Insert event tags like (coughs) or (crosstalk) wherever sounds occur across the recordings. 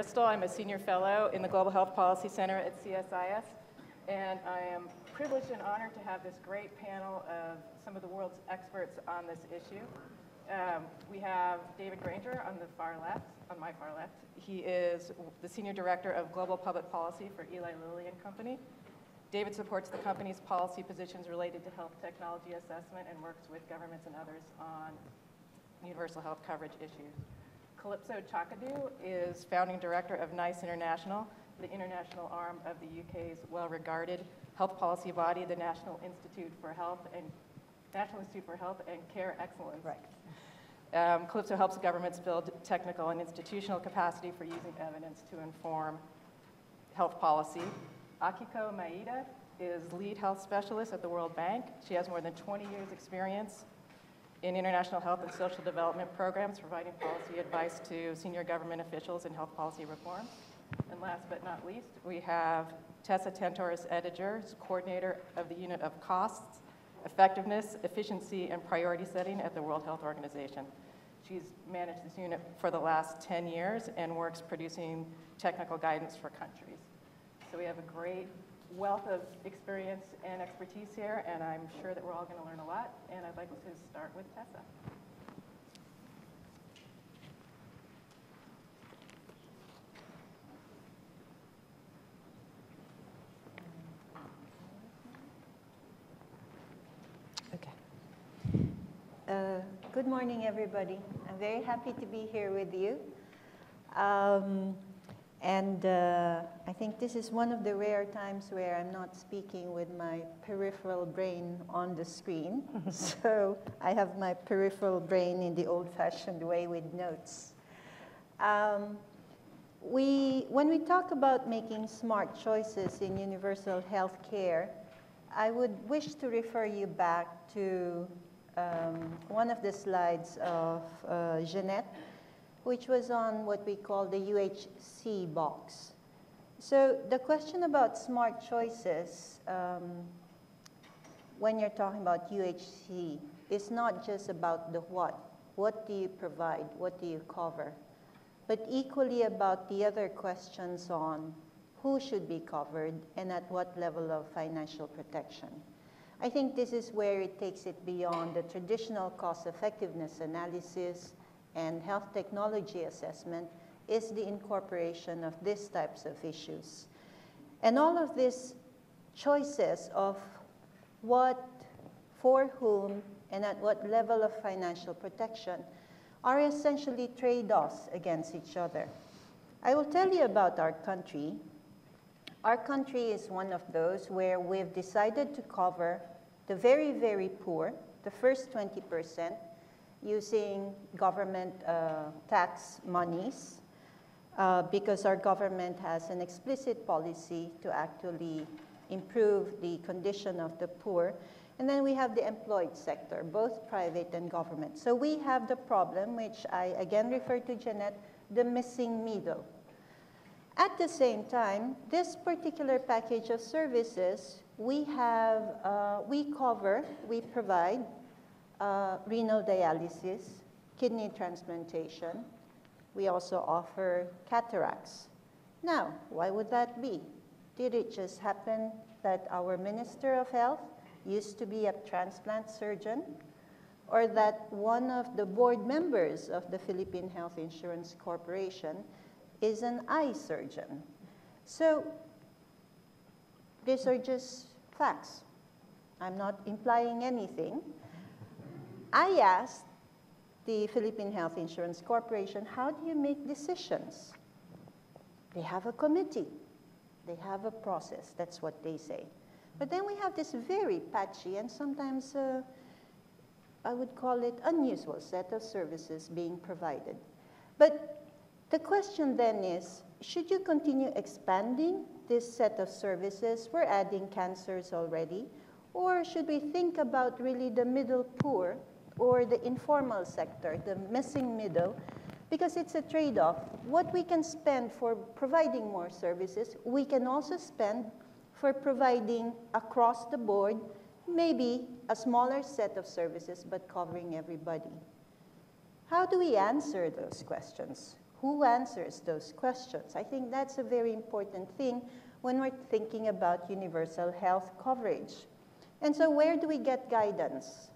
I'm a senior fellow in the Global Health Policy Center at CSIS, and I am privileged and honored to have this great panel of some of the world's experts on this issue. Um, we have David Grainger on the far left, on my far left. He is the Senior Director of Global Public Policy for Eli Lilly and Company. David supports the company's policy positions related to health technology assessment and works with governments and others on universal health coverage issues. Kalipso Chalkidou is founding director of NICE International, the international arm of the UK's well-regarded health policy body, the National Institute for Health and National Institute for Health and Care Excellence. Right. Um, Kalipso helps governments build technical and institutional capacity for using evidence to inform health policy. Akiko Maeda is lead health specialist at the World Bank. She has more than 20 years experience in international health and social development programs, providing policy advice to senior government officials in health policy reform. And last but not least, we have Tessa Tan-Torres Edejer, coordinator of the unit of costs, effectiveness, efficiency, and priority setting at the World Health Organization. She's managed this unit for the last 10 years and works producing technical guidance for countries. So we have a great wealth of experience and expertise here, and I'm sure that we're all going to learn a lot. And I'd like to start with Tessa. Uh, good morning, everybody. I'm very happy to be here with you. Um, and uh, I think this is one of the rare times where I'm not speaking with my peripheral brain on the screen. (laughs) (laughs) so I have my peripheral brain in the old-fashioned way with notes. Um, we, when we talk about making smart choices in universal health care, I would wish to refer you back to um, one of the slides of uh, Jeanette, which was on what we call the UHC box. So the question about smart choices, um, when you're talking about UHC, is not just about the what. What do you provide? What do you cover? But equally about the other questions on who should be covered and at what level of financial protection. I think this is where it takes it beyond the traditional cost effectiveness analysis and health technology assessment is the incorporation of these types of issues. And all of these choices of what, for whom, and at what level of financial protection are essentially trade-offs against each other. I will tell you about our country. Our country is one of those where we've decided to cover the very, very poor, the first 20 percent, using government uh, tax monies uh, because our government has an explicit policy to actually improve the condition of the poor. And then we have the employed sector, both private and government. So we have the problem, which I again refer to Jeanette, the missing middle. At the same time, this particular package of services, we have, uh, we cover, we provide uh, renal dialysis, kidney transplantation. We also offer cataracts. Now, why would that be? Did it just happen that our Minister of Health used to be a transplant surgeon? Or that one of the board members of the Philippine Health Insurance Corporation is an eye surgeon? So these are just facts. I'm not implying anything. I asked the Philippine Health Insurance Corporation, how do you make decisions? They have a committee. They have a process. That's what they say. But then we have this very patchy and sometimes uh, I would call it unusual set of services being provided. But the question then is, should you continue expanding this set of services? We're adding cancers already. Or should we think about really the middle poor or the informal sector, the missing middle, because it's a trade-off. What we can spend for providing more services, we can also spend for providing across the board maybe a smaller set of services but covering everybody. How do we answer those questions? Who answers those questions? I think that's a very important thing when we're thinking about universal health coverage. And so, where do we get guidance?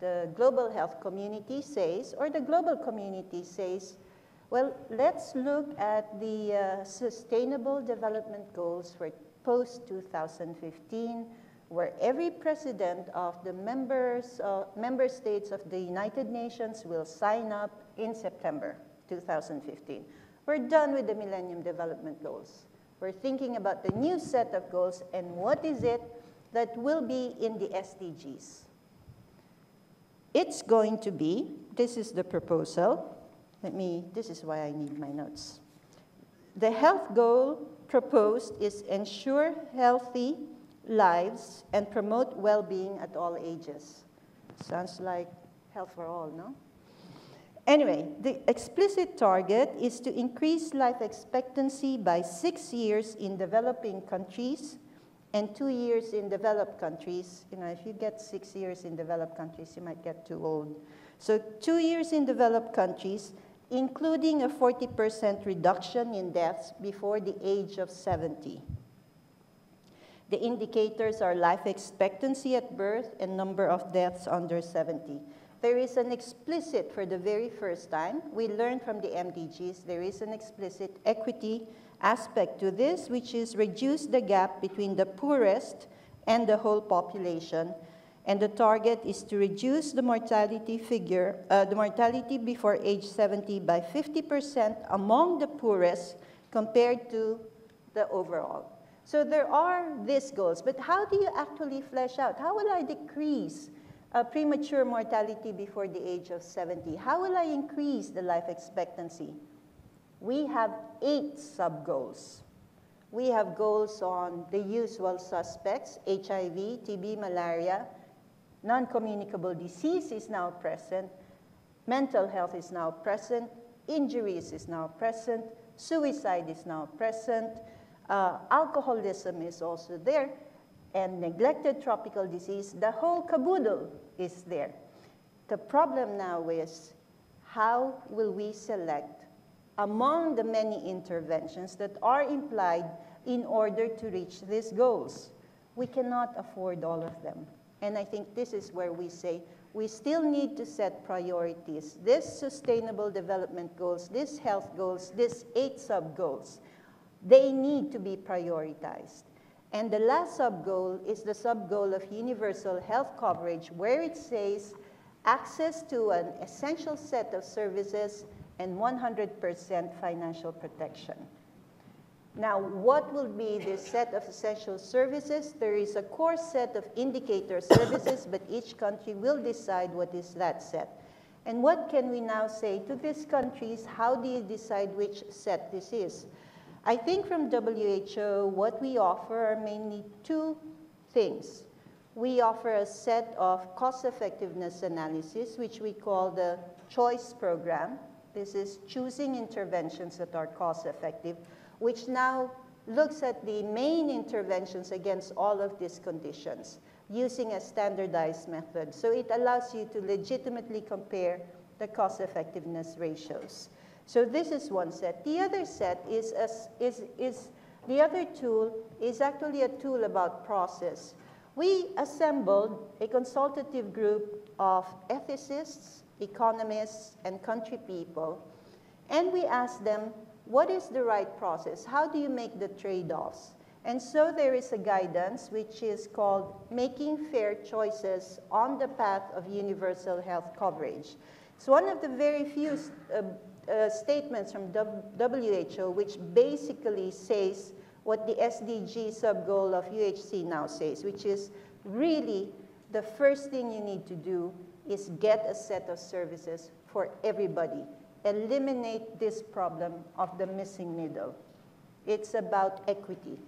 The global health community says, or the global community says, well, let's look at the uh, Sustainable Development Goals for post 2015 where every president of the members, uh, member states of the United Nations will sign up in September 2015. We're done with the Millennium Development Goals. We're thinking about the new set of goals and what is it that will be in the SDGs. It's going to be, this is the proposal. Let me, this is why I need my notes. The health goal proposed is ensure healthy, lives and promote well being at all ages. Sounds like health for all, no? Anyway, the explicit target is to increase life expectancy by six years in developing countries and two years in developed countries. You know, if you get six years in developed countries, you might get too old. So, two years in developed countries, including a 40% reduction in deaths before the age of 70. The indicators are life expectancy at birth and number of deaths under 70. There is an explicit, for the very first time, we learned from the MDGs, there is an explicit equity aspect to this, which is reduce the gap between the poorest and the whole population. And the target is to reduce the mortality figure, uh, the mortality before age 70 by 50% among the poorest compared to the overall. So there are these goals, but how do you actually flesh out? How will I decrease uh, premature mortality before the age of 70? How will I increase the life expectancy? We have eight sub-goals. We have goals on the usual suspects, HIV, TB, malaria, non-communicable disease is now present, mental health is now present, injuries is now present, suicide is now present, uh, alcoholism is also there, and neglected tropical disease, the whole caboodle is there. The problem now is how will we select among the many interventions that are implied in order to reach these goals? We cannot afford all of them. And I think this is where we say we still need to set priorities. This sustainable development goals, these health goals, these eight sub goals they need to be prioritized. And the last sub-goal is the sub-goal of universal health coverage, where it says access to an essential set of services and 100% financial protection. Now, what will be this set of essential services? There is a core set of indicator (coughs) services, but each country will decide what is that set. And what can we now say to these countries? How do you decide which set this is? I think from WHO, what we offer are mainly two things. We offer a set of cost effectiveness analysis, which we call the CHOICE program. This is choosing interventions that are cost effective, which now looks at the main interventions against all of these conditions using a standardized method. So it allows you to legitimately compare the cost effectiveness ratios. So this is one set. The other set is, a, is, is the other tool is actually a tool about process. We assembled a consultative group of ethicists, economists, and country people, and we asked them, what is the right process? How do you make the trade-offs? And so there is a guidance which is called Making Fair Choices on the Path of Universal Health Coverage. It's one of the very few uh, uh, statements from WHO, which basically says what the SDG sub-goal of UHC now says, which is really the first thing you need to do is get a set of services for everybody. Eliminate this problem of the missing middle. It's about equity.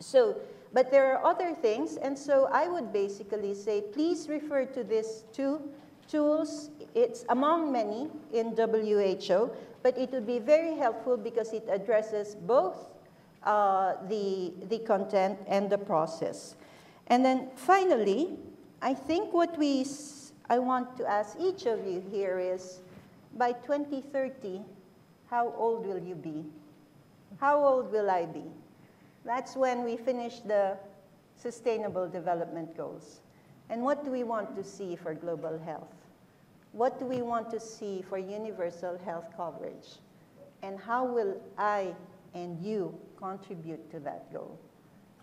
So, but there are other things, and so I would basically say, please refer to these two tools it's among many in WHO, but it would be very helpful because it addresses both uh, the, the content and the process. And then finally, I think what we, I want to ask each of you here is, by 2030, how old will you be? How old will I be? That's when we finish the Sustainable Development Goals. And what do we want to see for global health? What do we want to see for universal health coverage? And how will I and you contribute to that goal?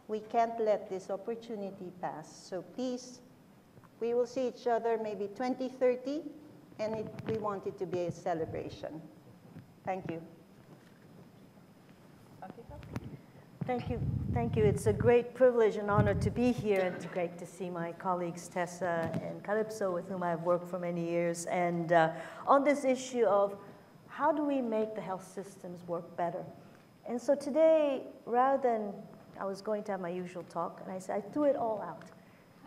We can't let this opportunity pass. So please, we will see each other maybe 2030, and it, we want it to be a celebration. Thank you. Thank you. Thank you. It's a great privilege and honor to be here and it's great to see my colleagues Tessa and Kalipso with whom I've worked for many years and uh, on this issue of how do we make the health systems work better. And so today, rather than I was going to have my usual talk and I said I threw it all out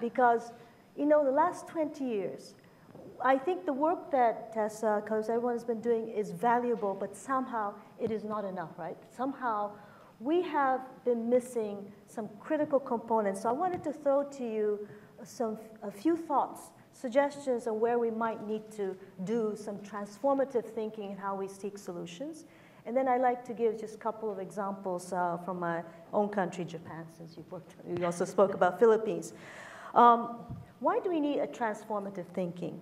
because you know the last 20 years I think the work that Tessa, because everyone has been doing is valuable, but somehow it is not enough, right? Somehow we have been missing some critical components. So I wanted to throw to you some, a few thoughts, suggestions on where we might need to do some transformative thinking in how we seek solutions. And then I'd like to give just a couple of examples uh, from my own country, Japan, since you've worked, you also spoke about Philippines. Um, why do we need a transformative thinking?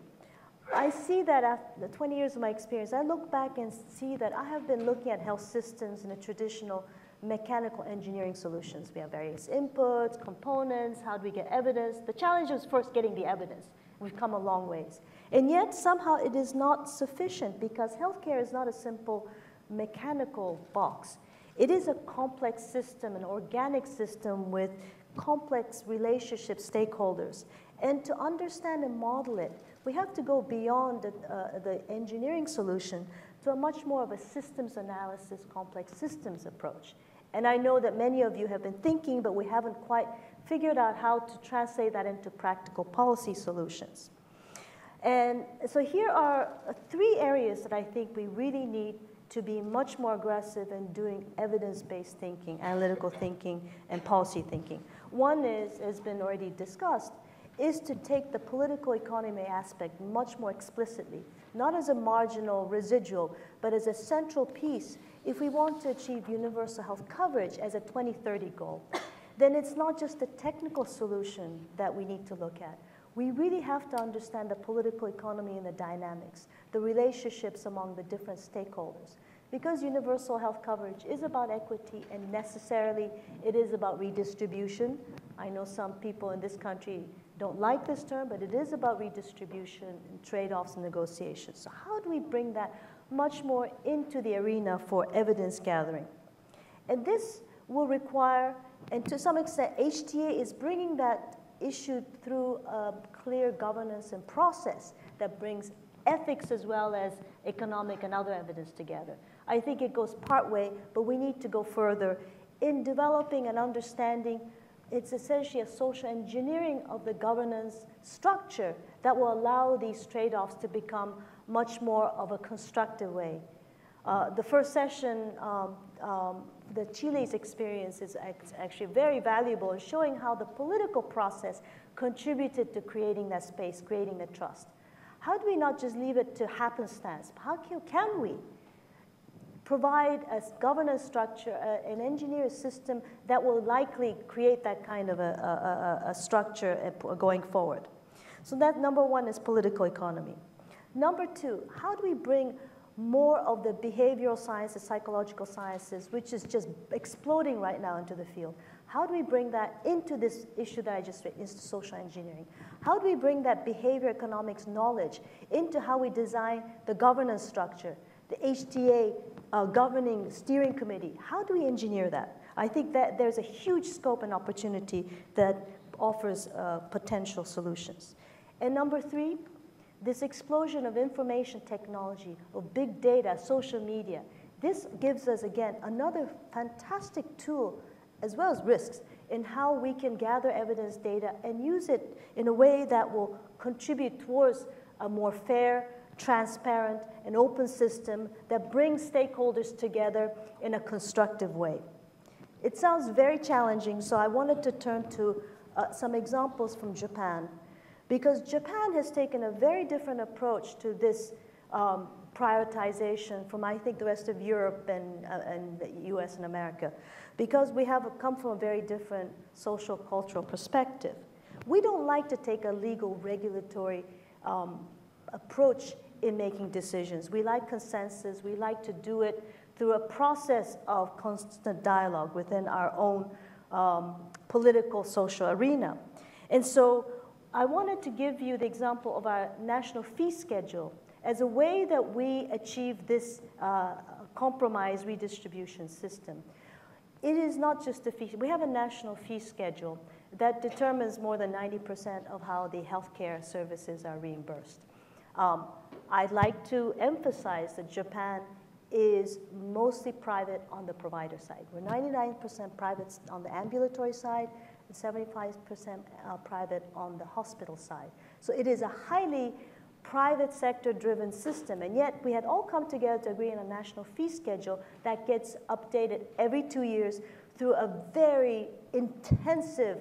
I see that after the 20 years of my experience, I look back and see that I have been looking at health systems in a traditional mechanical engineering solutions. We have various inputs, components, how do we get evidence? The challenge is first getting the evidence. We've come a long ways. And yet, somehow, it is not sufficient because healthcare is not a simple mechanical box. It is a complex system, an organic system with complex relationship stakeholders. And to understand and model it, we have to go beyond the, uh, the engineering solution to a much more of a systems analysis, complex systems approach. And I know that many of you have been thinking, but we haven't quite figured out how to translate that into practical policy solutions. And so here are three areas that I think we really need to be much more aggressive in doing evidence-based thinking, analytical thinking, and policy thinking. One is, has been already discussed, is to take the political economy aspect much more explicitly, not as a marginal residual, but as a central piece if we want to achieve universal health coverage as a 2030 goal. Then it's not just a technical solution that we need to look at. We really have to understand the political economy and the dynamics, the relationships among the different stakeholders. Because universal health coverage is about equity and necessarily it is about redistribution. I know some people in this country don't like this term, but it is about redistribution and trade-offs and negotiations. So how do we bring that much more into the arena for evidence gathering? And this will require, and to some extent, HTA is bringing that issue through a clear governance and process that brings ethics as well as economic and other evidence together. I think it goes part way, but we need to go further in developing and understanding it's essentially a social engineering of the governance structure that will allow these trade-offs to become much more of a constructive way. Uh, the first session, um, um, the Chile's experience is actually very valuable in showing how the political process contributed to creating that space, creating the trust. How do we not just leave it to happenstance? How can, can we provide a governance structure, uh, an engineer system that will likely create that kind of a, a, a structure uh, going forward. So that number one is political economy. Number two, how do we bring more of the behavioral sciences, psychological sciences, which is just exploding right now into the field. How do we bring that into this issue that I just raised, into social engineering? How do we bring that behavior economics knowledge into how we design the governance structure, the HTA uh, governing steering committee. How do we engineer that? I think that there's a huge scope and opportunity that offers uh, potential solutions. And number three, this explosion of information technology, of big data, social media, this gives us, again, another fantastic tool, as well as risks, in how we can gather evidence data and use it in a way that will contribute towards a more fair, transparent, and open system that brings stakeholders together in a constructive way. It sounds very challenging, so I wanted to turn to uh, some examples from Japan, because Japan has taken a very different approach to this um, prioritization from, I think, the rest of Europe and, uh, and the US and America, because we have come from a very different social cultural perspective. We don't like to take a legal regulatory um, approach in making decisions. We like consensus. We like to do it through a process of constant dialogue within our own um, political social arena. And so I wanted to give you the example of our national fee schedule as a way that we achieve this uh, compromise redistribution system. It is not just a fee, we have a national fee schedule that determines more than 90% of how the healthcare services are reimbursed. Um, I'd like to emphasize that Japan is mostly private on the provider side. We're 99% private on the ambulatory side and 75% uh, private on the hospital side. So it is a highly private sector driven system, and yet we had all come together to agree on a national fee schedule that gets updated every two years through a very intensive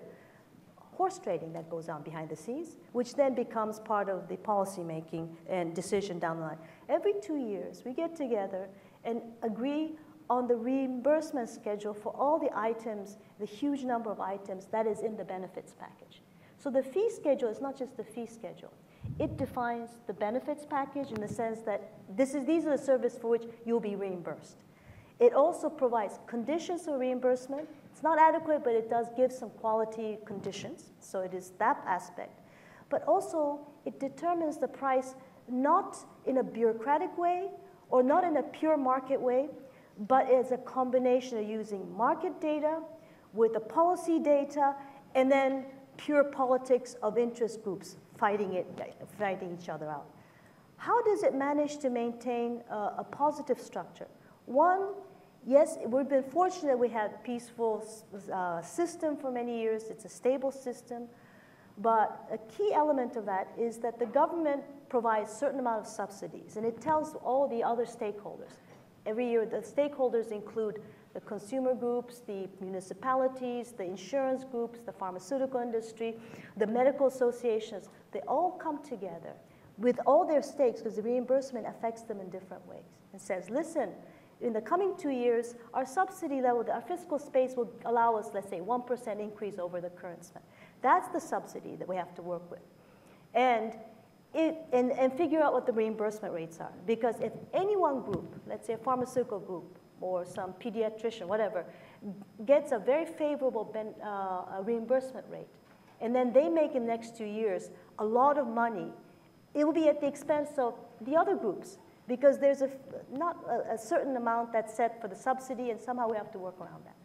horse trading that goes on behind the scenes, which then becomes part of the policy making and decision down the line. Every two years, we get together and agree on the reimbursement schedule for all the items, the huge number of items that is in the benefits package. So the fee schedule is not just the fee schedule. It defines the benefits package in the sense that this is, these are the services for which you'll be reimbursed. It also provides conditions for reimbursement it's not adequate, but it does give some quality conditions. So it is that aspect. But also, it determines the price not in a bureaucratic way or not in a pure market way, but as a combination of using market data with the policy data and then pure politics of interest groups fighting, it, fighting each other out. How does it manage to maintain a, a positive structure? One, yes, we've been fortunate we had a peaceful uh, system for many years. It's a stable system. But a key element of that is that the government provides certain amount of subsidies, and it tells all the other stakeholders. Every year, the stakeholders include the consumer groups, the municipalities, the insurance groups, the pharmaceutical industry, the medical associations. They all come together with all their stakes because the reimbursement affects them in different ways and says, listen, in the coming two years, our subsidy level, our fiscal space will allow us, let's say, 1% increase over the current spend. That's the subsidy that we have to work with. And, it, and, and figure out what the reimbursement rates are. Because if any one group, let's say a pharmaceutical group or some pediatrician, whatever, gets a very favorable ben, uh, reimbursement rate, and then they make in the next two years a lot of money, it will be at the expense of the other groups because there's a, not a, a, certain amount that's set for the subsidy and somehow we have to work around that.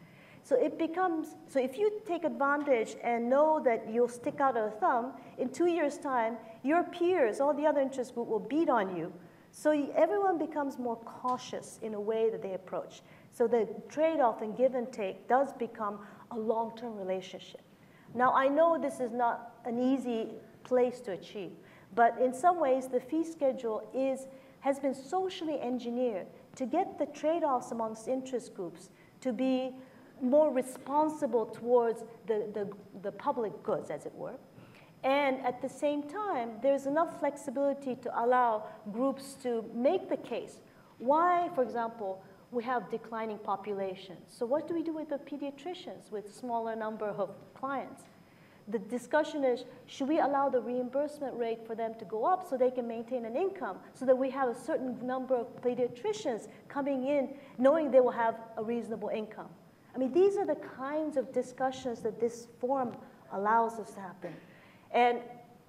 So it becomes, so if you take advantage and know that you'll stick out a thumb, in two years' time, your peers, all the other interest group will beat on you. So everyone becomes more cautious in a way that they approach. So the trade-off and give and take does become a long-term relationship. Now I know this is not an easy place to achieve, but in some ways the fee schedule is has been socially engineered to get the trade-offs amongst interest groups to be more responsible towards the, the, the public goods, as it were. And at the same time, there's enough flexibility to allow groups to make the case. Why, for example, we have declining populations. So what do we do with the pediatricians with smaller number of clients? The discussion is, should we allow the reimbursement rate for them to go up so they can maintain an income so that we have a certain number of pediatricians coming in knowing they will have a reasonable income? I mean, these are the kinds of discussions that this forum allows us to happen. And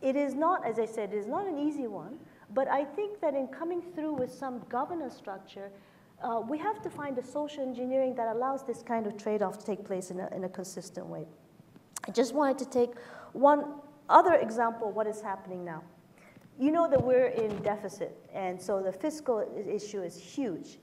it is not, as I said, it is not an easy one, but I think that in coming through with some governance structure, uh, we have to find a social engineering that allows this kind of trade-off to take place in a, in a consistent way. I just wanted to take one other example of what is happening now. You know that we're in deficit, and so the fiscal issue is huge.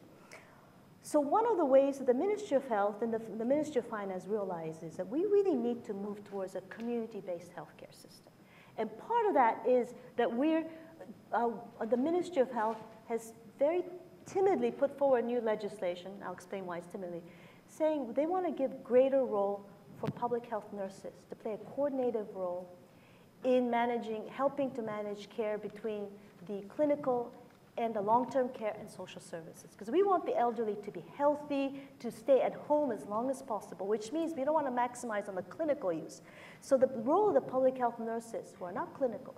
So one of the ways that the Ministry of Health and the, the Ministry of Finance realize is that we really need to move towards a community-based healthcare system. And part of that is that we're, uh, the Ministry of Health has very timidly put forward new legislation, I'll explain why it's timidly, saying they want to give greater role for public health nurses to play a coordinative role in managing, helping to manage care between the clinical and the long-term care and social services. Because we want the elderly to be healthy, to stay at home as long as possible, which means we don't want to maximize on the clinical use. So the role of the public health nurses, who are not clinical,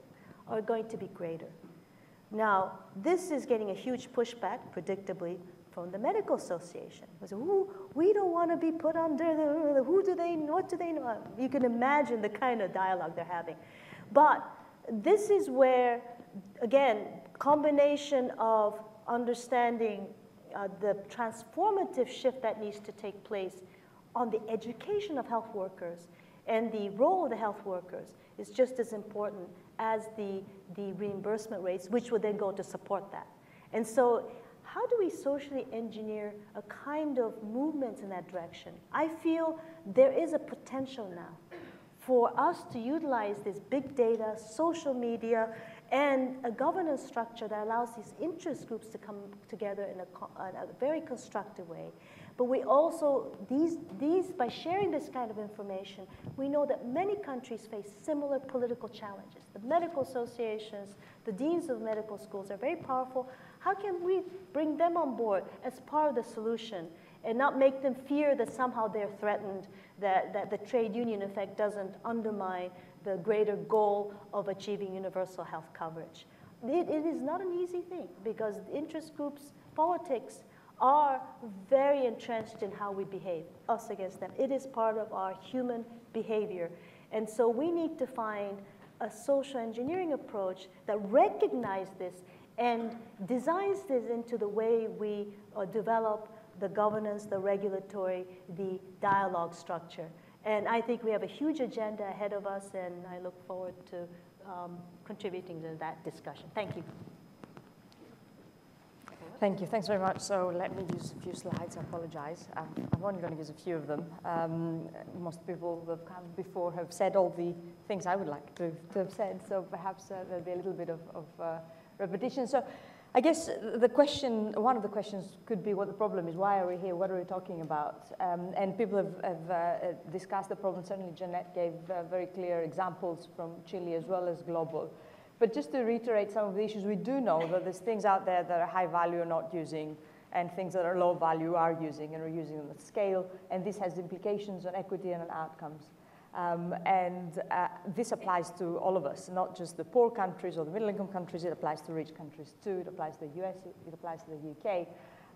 are going to be greater. Now, this is getting a huge pushback, predictably, from the medical association. Because, Ooh, we don't want to be put under the, who do they, what do they know? You can imagine the kind of dialogue they're having. But this is where, again, combination of understanding uh, the transformative shift that needs to take place on the education of health workers and the role of the health workers is just as important as the, the reimbursement rates, which would then go to support that. And so how do we socially engineer a kind of movement in that direction? I feel there is a potential now for us to utilize this big data, social media, and a governance structure that allows these interest groups to come together in a, in a, very constructive way. But we also, these, these, by sharing this kind of information, we know that many countries face similar political challenges. The medical associations, the deans of medical schools are very powerful. How can we bring them on board as part of the solution and not make them fear that somehow they're threatened, that, that the trade union effect doesn't undermine the greater goal of achieving universal health coverage. It, it is not an easy thing because interest groups, politics, are very entrenched in how we behave, us against them. It is part of our human behavior. And so we need to find a social engineering approach that recognizes this and designs this into the way we uh, develop the governance, the regulatory, the dialogue structure. And I think we have a huge agenda ahead of us, and I look forward to um, contributing to that discussion. Thank you. Thank you. Thanks very much. So let me use a few slides. I apologize. I'm only going to use a few of them. Um, most people who have come before have said all the things I would like to, to have said, so perhaps uh, there'll be a little bit of, of uh, repetition. So I guess the question, one of the questions could be what the problem is. Why are we here? What are we talking about? Um, and people have, have uh, discussed the problem. Certainly, Jeanette gave uh, very clear examples from Chile as well as global. But just to reiterate some of the issues, we do know that there's things out there that are high value are not using, and things that are low value are using and are using them at scale. And this has implications on equity and on outcomes. Um, and uh, this applies to all of us, not just the poor countries or the middle income countries, it applies to rich countries too, it applies to the US, it applies to the UK.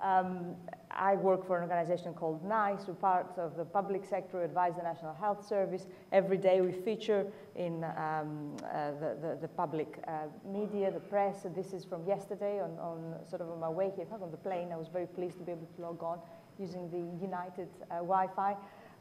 Um, I work for an organization called NICE, we're part of the public sector, advise the National Health Service. Every day we feature in um, uh, the, the, the, public uh, media, the press. this is from yesterday on, on, sort of on my way here, not on the plane. I was very pleased to be able to log on using the United uh, Wi-Fi.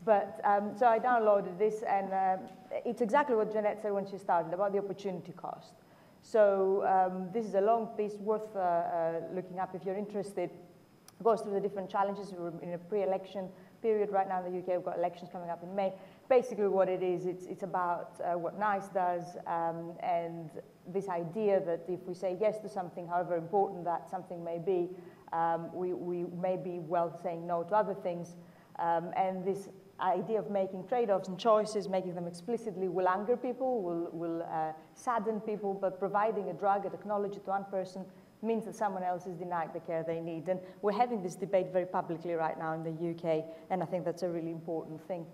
But um, so I downloaded this, and uh, it's exactly what Jeanette said when she started about the opportunity cost. So um, this is a long piece worth uh, uh, looking up if you're interested. It goes through the different challenges. We're in a pre-election period right now in the UK. We've got elections coming up in May. Basically what it is, it's, it's about uh, what NICE does um, and this idea that if we say yes to something, however important that something may be, um, we, we may be well saying no to other things. Um, and this idea of making trade-offs and choices, making them explicitly will anger people, will, will uh, sadden people, but providing a drug, a technology to one person means that someone else is denied the care they need. And we're having this debate very publicly right now in the UK, and I think that's a really important thing.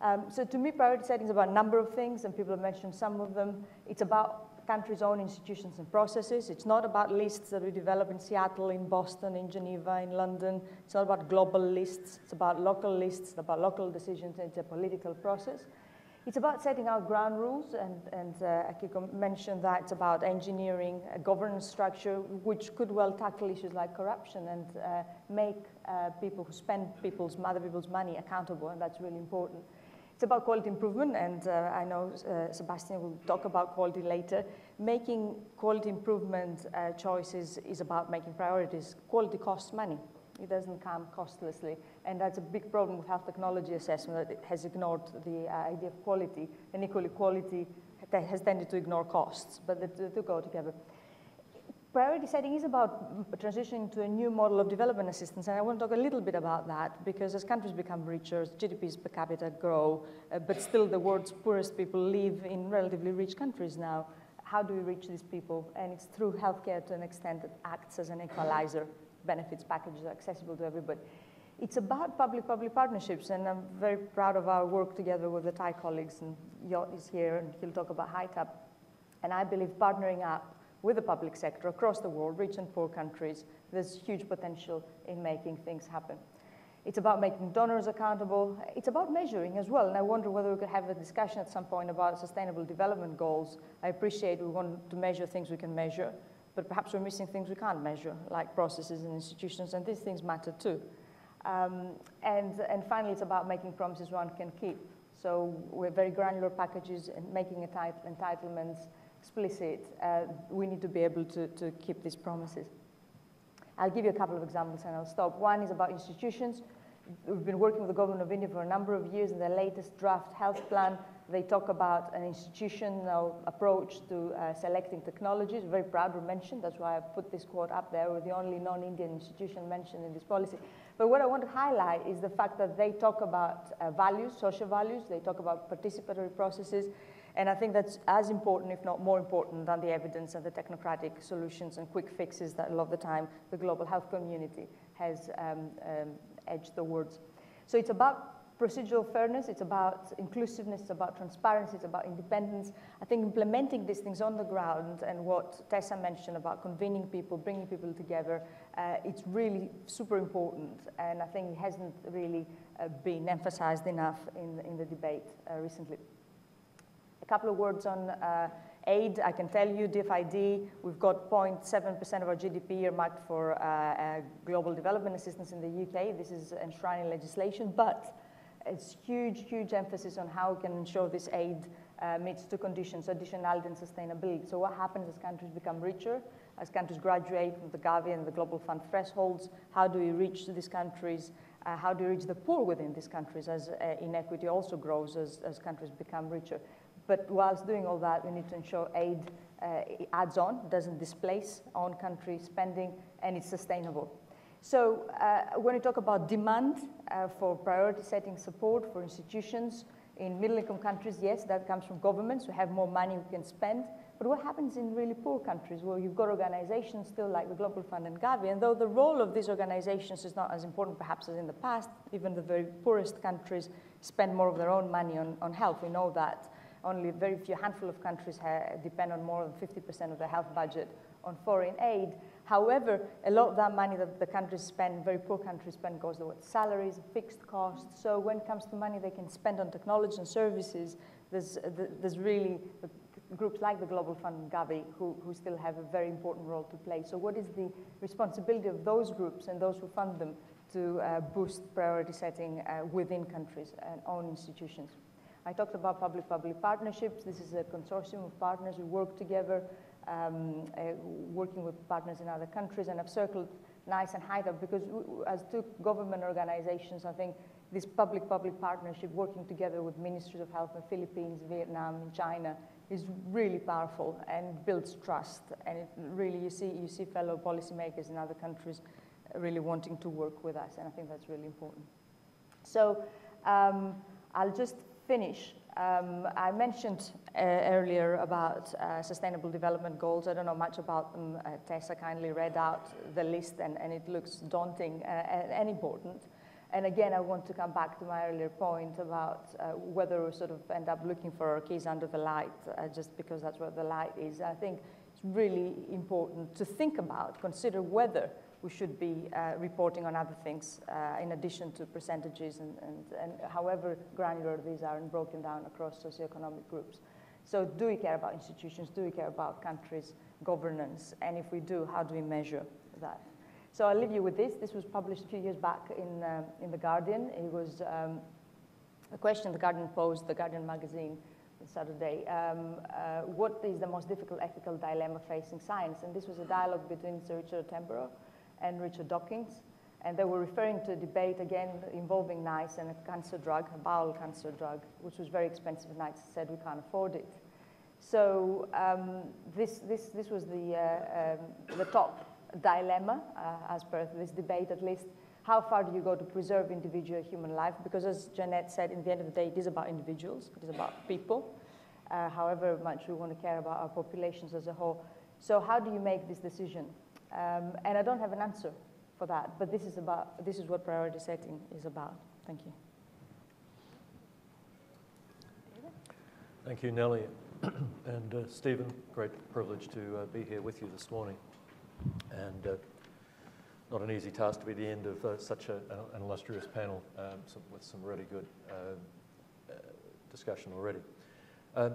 Um, so to me, priority setting is about a number of things, and people have mentioned some of them. It's about country's own institutions and processes. It's not about lists that we develop in Seattle, in Boston, in Geneva, in London. It's not about global lists. It's about local lists, it's about local decisions. It's a political process. It's about setting out ground rules, and, and uh, Akiko mentioned that it's about engineering a governance structure which could well tackle issues like corruption and uh, make uh, people who spend people's, other people's money accountable, and that's really important. It's about quality improvement, and uh, I know uh, Sebastian will talk about quality later. Making quality improvement uh, choices is about making priorities. Quality costs money. It doesn't come costlessly, and that's a big problem with health technology assessment, that has ignored the uh, idea of quality, and equally quality has tended to ignore costs, but the two go together priority setting is about transitioning to a new model of development assistance, and I want to talk a little bit about that because as countries become richer, GDPs per capita grow, uh, but still the world's poorest people live in relatively rich countries now. how do we reach these people? And it's through healthcare to an extent that acts as an equalizer. Benefits packages are accessible to everybody. It's about public-public partnerships, and I'm very proud of our work together with the Thai colleagues, and Yot is here, and he'll talk about HITAP. And I believe partnering up with the public sector across the world, rich and poor countries, there's huge potential in making things happen. It's about making donors accountable. It's about measuring as well. And I wonder whether we could have a discussion at some point about sustainable development goals. I appreciate we want to measure things we can measure, but perhaps we're missing things we can't measure, like processes and institutions, and these things matter too. Um, and, and finally, it's about making promises one can keep. So we're very granular packages and making entitlements explicit. Uh, we need to be able to, to keep these promises. I'll give you a couple of examples and I'll stop. One is about institutions. We've been working with the government of India for a number of years. In their latest draft health plan, they talk about an institutional approach to uh, selecting technologies. Very proud we're mentioned. That's why I put this quote up there. We're the only non-Indian institution mentioned in this policy. But what I want to highlight is the fact that they talk about uh, values, social values. They talk about participatory processes. And I think that's as important, if not more important, than the evidence and the technocratic solutions and quick fixes that a lot of the time the global health community has um, um, edged towards. So it's about procedural fairness, it's about inclusiveness, it's about transparency, it's about independence. I think implementing these things on the ground and what Tessa mentioned about convening people, bringing people together, uh, it's really super important. And I think it hasn't really uh, been emphasized enough in, in the debate uh, recently. A couple of words on uh, aid. I can tell you, DFID, we've got 0.7% of our GDP earmarked for uh, uh, global development assistance in the UK. This is enshrined in legislation, but it's huge, huge emphasis on how we can ensure this aid uh, meets two conditions, additionality and sustainability. So what happens as countries become richer, as countries graduate from the Gavi and the Global Fund thresholds, how do we reach these countries, uh, how do we reach the poor within these countries as uh, inequity also grows as, as countries become richer. But whilst doing all that, we need to ensure aid uh, adds on, doesn't displace on country spending, and it's sustainable. So uh, when we talk about demand uh, for priority setting support for institutions in middle income countries, yes, that comes from governments who have more money we can spend. But what happens in really poor countries where you've got organizations still like the Global Fund and Gavi, and though the role of these organizations is not as important perhaps as in the past, even the very poorest countries spend more of their own money on, on health. We know that. Only a very few handful of countries depend on more than 50% of their health budget on foreign aid. However, a lot of that money that the countries spend, very poor countries spend, goes towards salaries, fixed costs. So when it comes to money they can spend on technology and services, there's, there's really groups like the Global Fund and Gavi who, who still have a very important role to play. So what is the responsibility of those groups and those who fund them to uh, boost priority setting uh, within countries and own institutions? I talked about public-public partnerships. This is a consortium of partners who work together, um, uh, working with partners in other countries, and I've circled NICE and HITAP because as two government organizations, I think this public-public partnership working together with ministries of health in the Philippines, Vietnam, and China is really powerful and builds trust. And it really, you see, you see fellow policymakers in other countries really wanting to work with us, and I think that's really important. So um, I'll just finish, um, I mentioned uh, earlier about uh, sustainable development goals. I don't know much about them. Uh, Tessa kindly read out the list and, and it looks daunting uh, and important. And again, I want to come back to my earlier point about uh, whether we sort of end up looking for our keys under the light uh, just because that's where the light is. I think it's really important to think about, consider whether we should be uh, reporting on other things uh, in addition to percentages and, and, and however granular these are and broken down across socioeconomic groups. So do we care about institutions? Do we care about countries, governance? And if we do, how do we measure that? So I'll leave you with this. This was published a few years back in, uh, in The Guardian. It was um, a question The Guardian posed, The Guardian magazine, Saturday. Um, uh, what is the most difficult ethical dilemma facing science? And this was a dialogue between Sir Richard Attenborough and Richard Dawkins. And they were referring to a debate again involving NICE and a cancer drug, a bowel cancer drug, which was very expensive. NICE said we can't afford it. So um, this, this, this was the, uh, um, the top dilemma, uh, as per this debate at least. How far do you go to preserve individual human life? Because as Jeanette said, in the end of the day, it is about individuals, it is about people. uh, however much we want to care about our populations as a whole. So how do you make this decision? Um, and I don't have an answer for that, but this is about this is what priority setting is about. Thank you. Thank you, Nellie. (clears throat) and uh, Stephen, great privilege to uh, be here with you this morning. And uh, not an easy task to be the end of uh, such a, an illustrious panel um, some, with some really good uh, uh, discussion already. Um,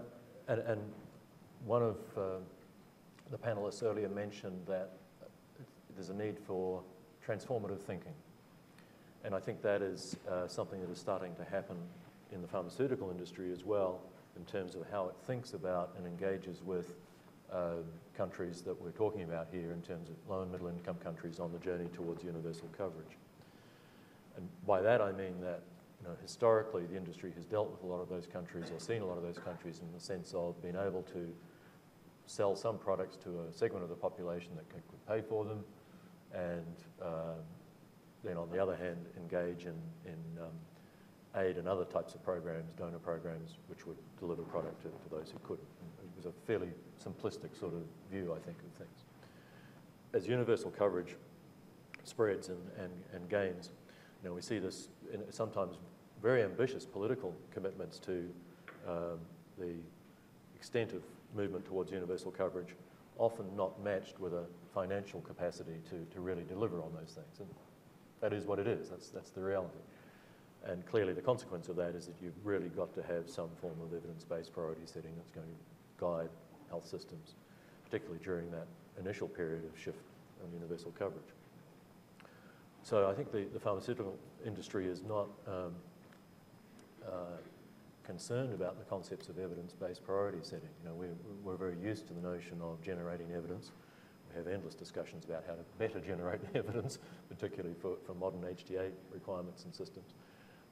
and, and, one of the panelists earlier mentioned that there's a need for transformative thinking. And I think that is something that is starting to happen in the pharmaceutical industry as well in terms of how it thinks about and engages with uh, countries that we're talking about here in terms of low and middle income countries on the journey towards universal coverage. And by that I mean that you know, historically the industry has dealt with a lot of those countries or seen a lot of those countries in the sense of being able to sell some products to a segment of the population that could pay for them and um, then on the other hand engage in, in um, aid and other types of programs, donor programs, which would deliver product to, to those who couldn't. It was a fairly simplistic sort of view, I think, of things. As universal coverage spreads and, and, and gains, you know, we see this sometimes very ambitious political commitments to um, the extent of movement towards universal coverage, often not matched with a financial capacity to, to really deliver on those things. And that is what it is. That's, that's the reality. And clearly the consequence of that is that you've really got to have some form of evidence-based priority setting that's going to guide health systems, particularly during that initial period of shift on universal coverage. So I think the, the pharmaceutical industry is not um, uh, concerned about the concepts of evidence-based priority setting. You know, we're, we're very used to the notion of generating evidence. Have endless discussions about how to better generate (laughs) evidence, particularly for, for modern HTA requirements and systems.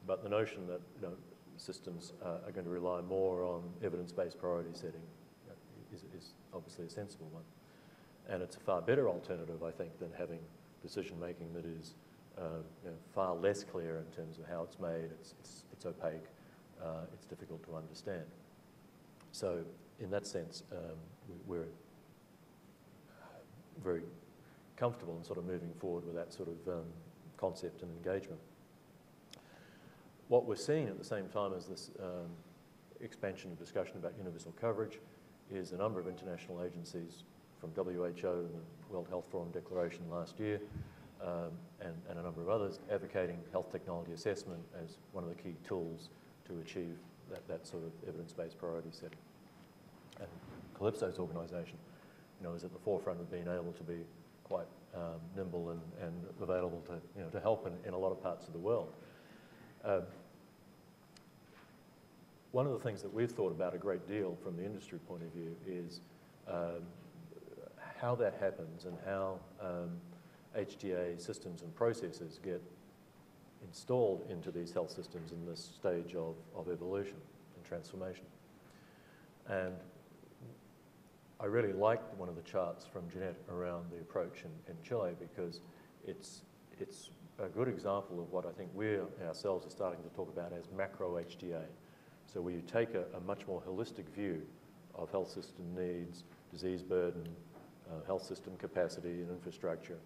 But the notion that you know, systems are going to rely more on evidence-based priority setting is, is, obviously a sensible one. And it's a far better alternative, I think, than having decision-making that is uh, you know, far less clear in terms of how it's made, it's, it's, it's opaque, uh, it's difficult to understand. So in that sense, um, we, are very comfortable in sort of moving forward with that sort of um, concept and engagement. What we're seeing at the same time as this um, expansion of discussion about universal coverage is a number of international agencies from WHO and the World Health Forum Declaration last year um, and, and, a number of others advocating health technology assessment as one of the key tools to achieve that, that sort of evidence-based priority setting. And Kalipso's organisation you know, is at the forefront of being able to be quite um, nimble and, and available to, you know, to help in, in a lot of parts of the world. Um, one of the things that we've thought about a great deal from the industry point of view is um, how that happens and how um, HTA systems and processes get installed into these health systems in this stage of, of evolution and transformation. And I really liked one of the charts from Jeanette around the approach in, in Chile because it's, it's a good example of what I think we ourselves are starting to talk about as macro HTA. So where you take a, a much more holistic view of health system needs, disease burden, uh, health system capacity and infrastructure,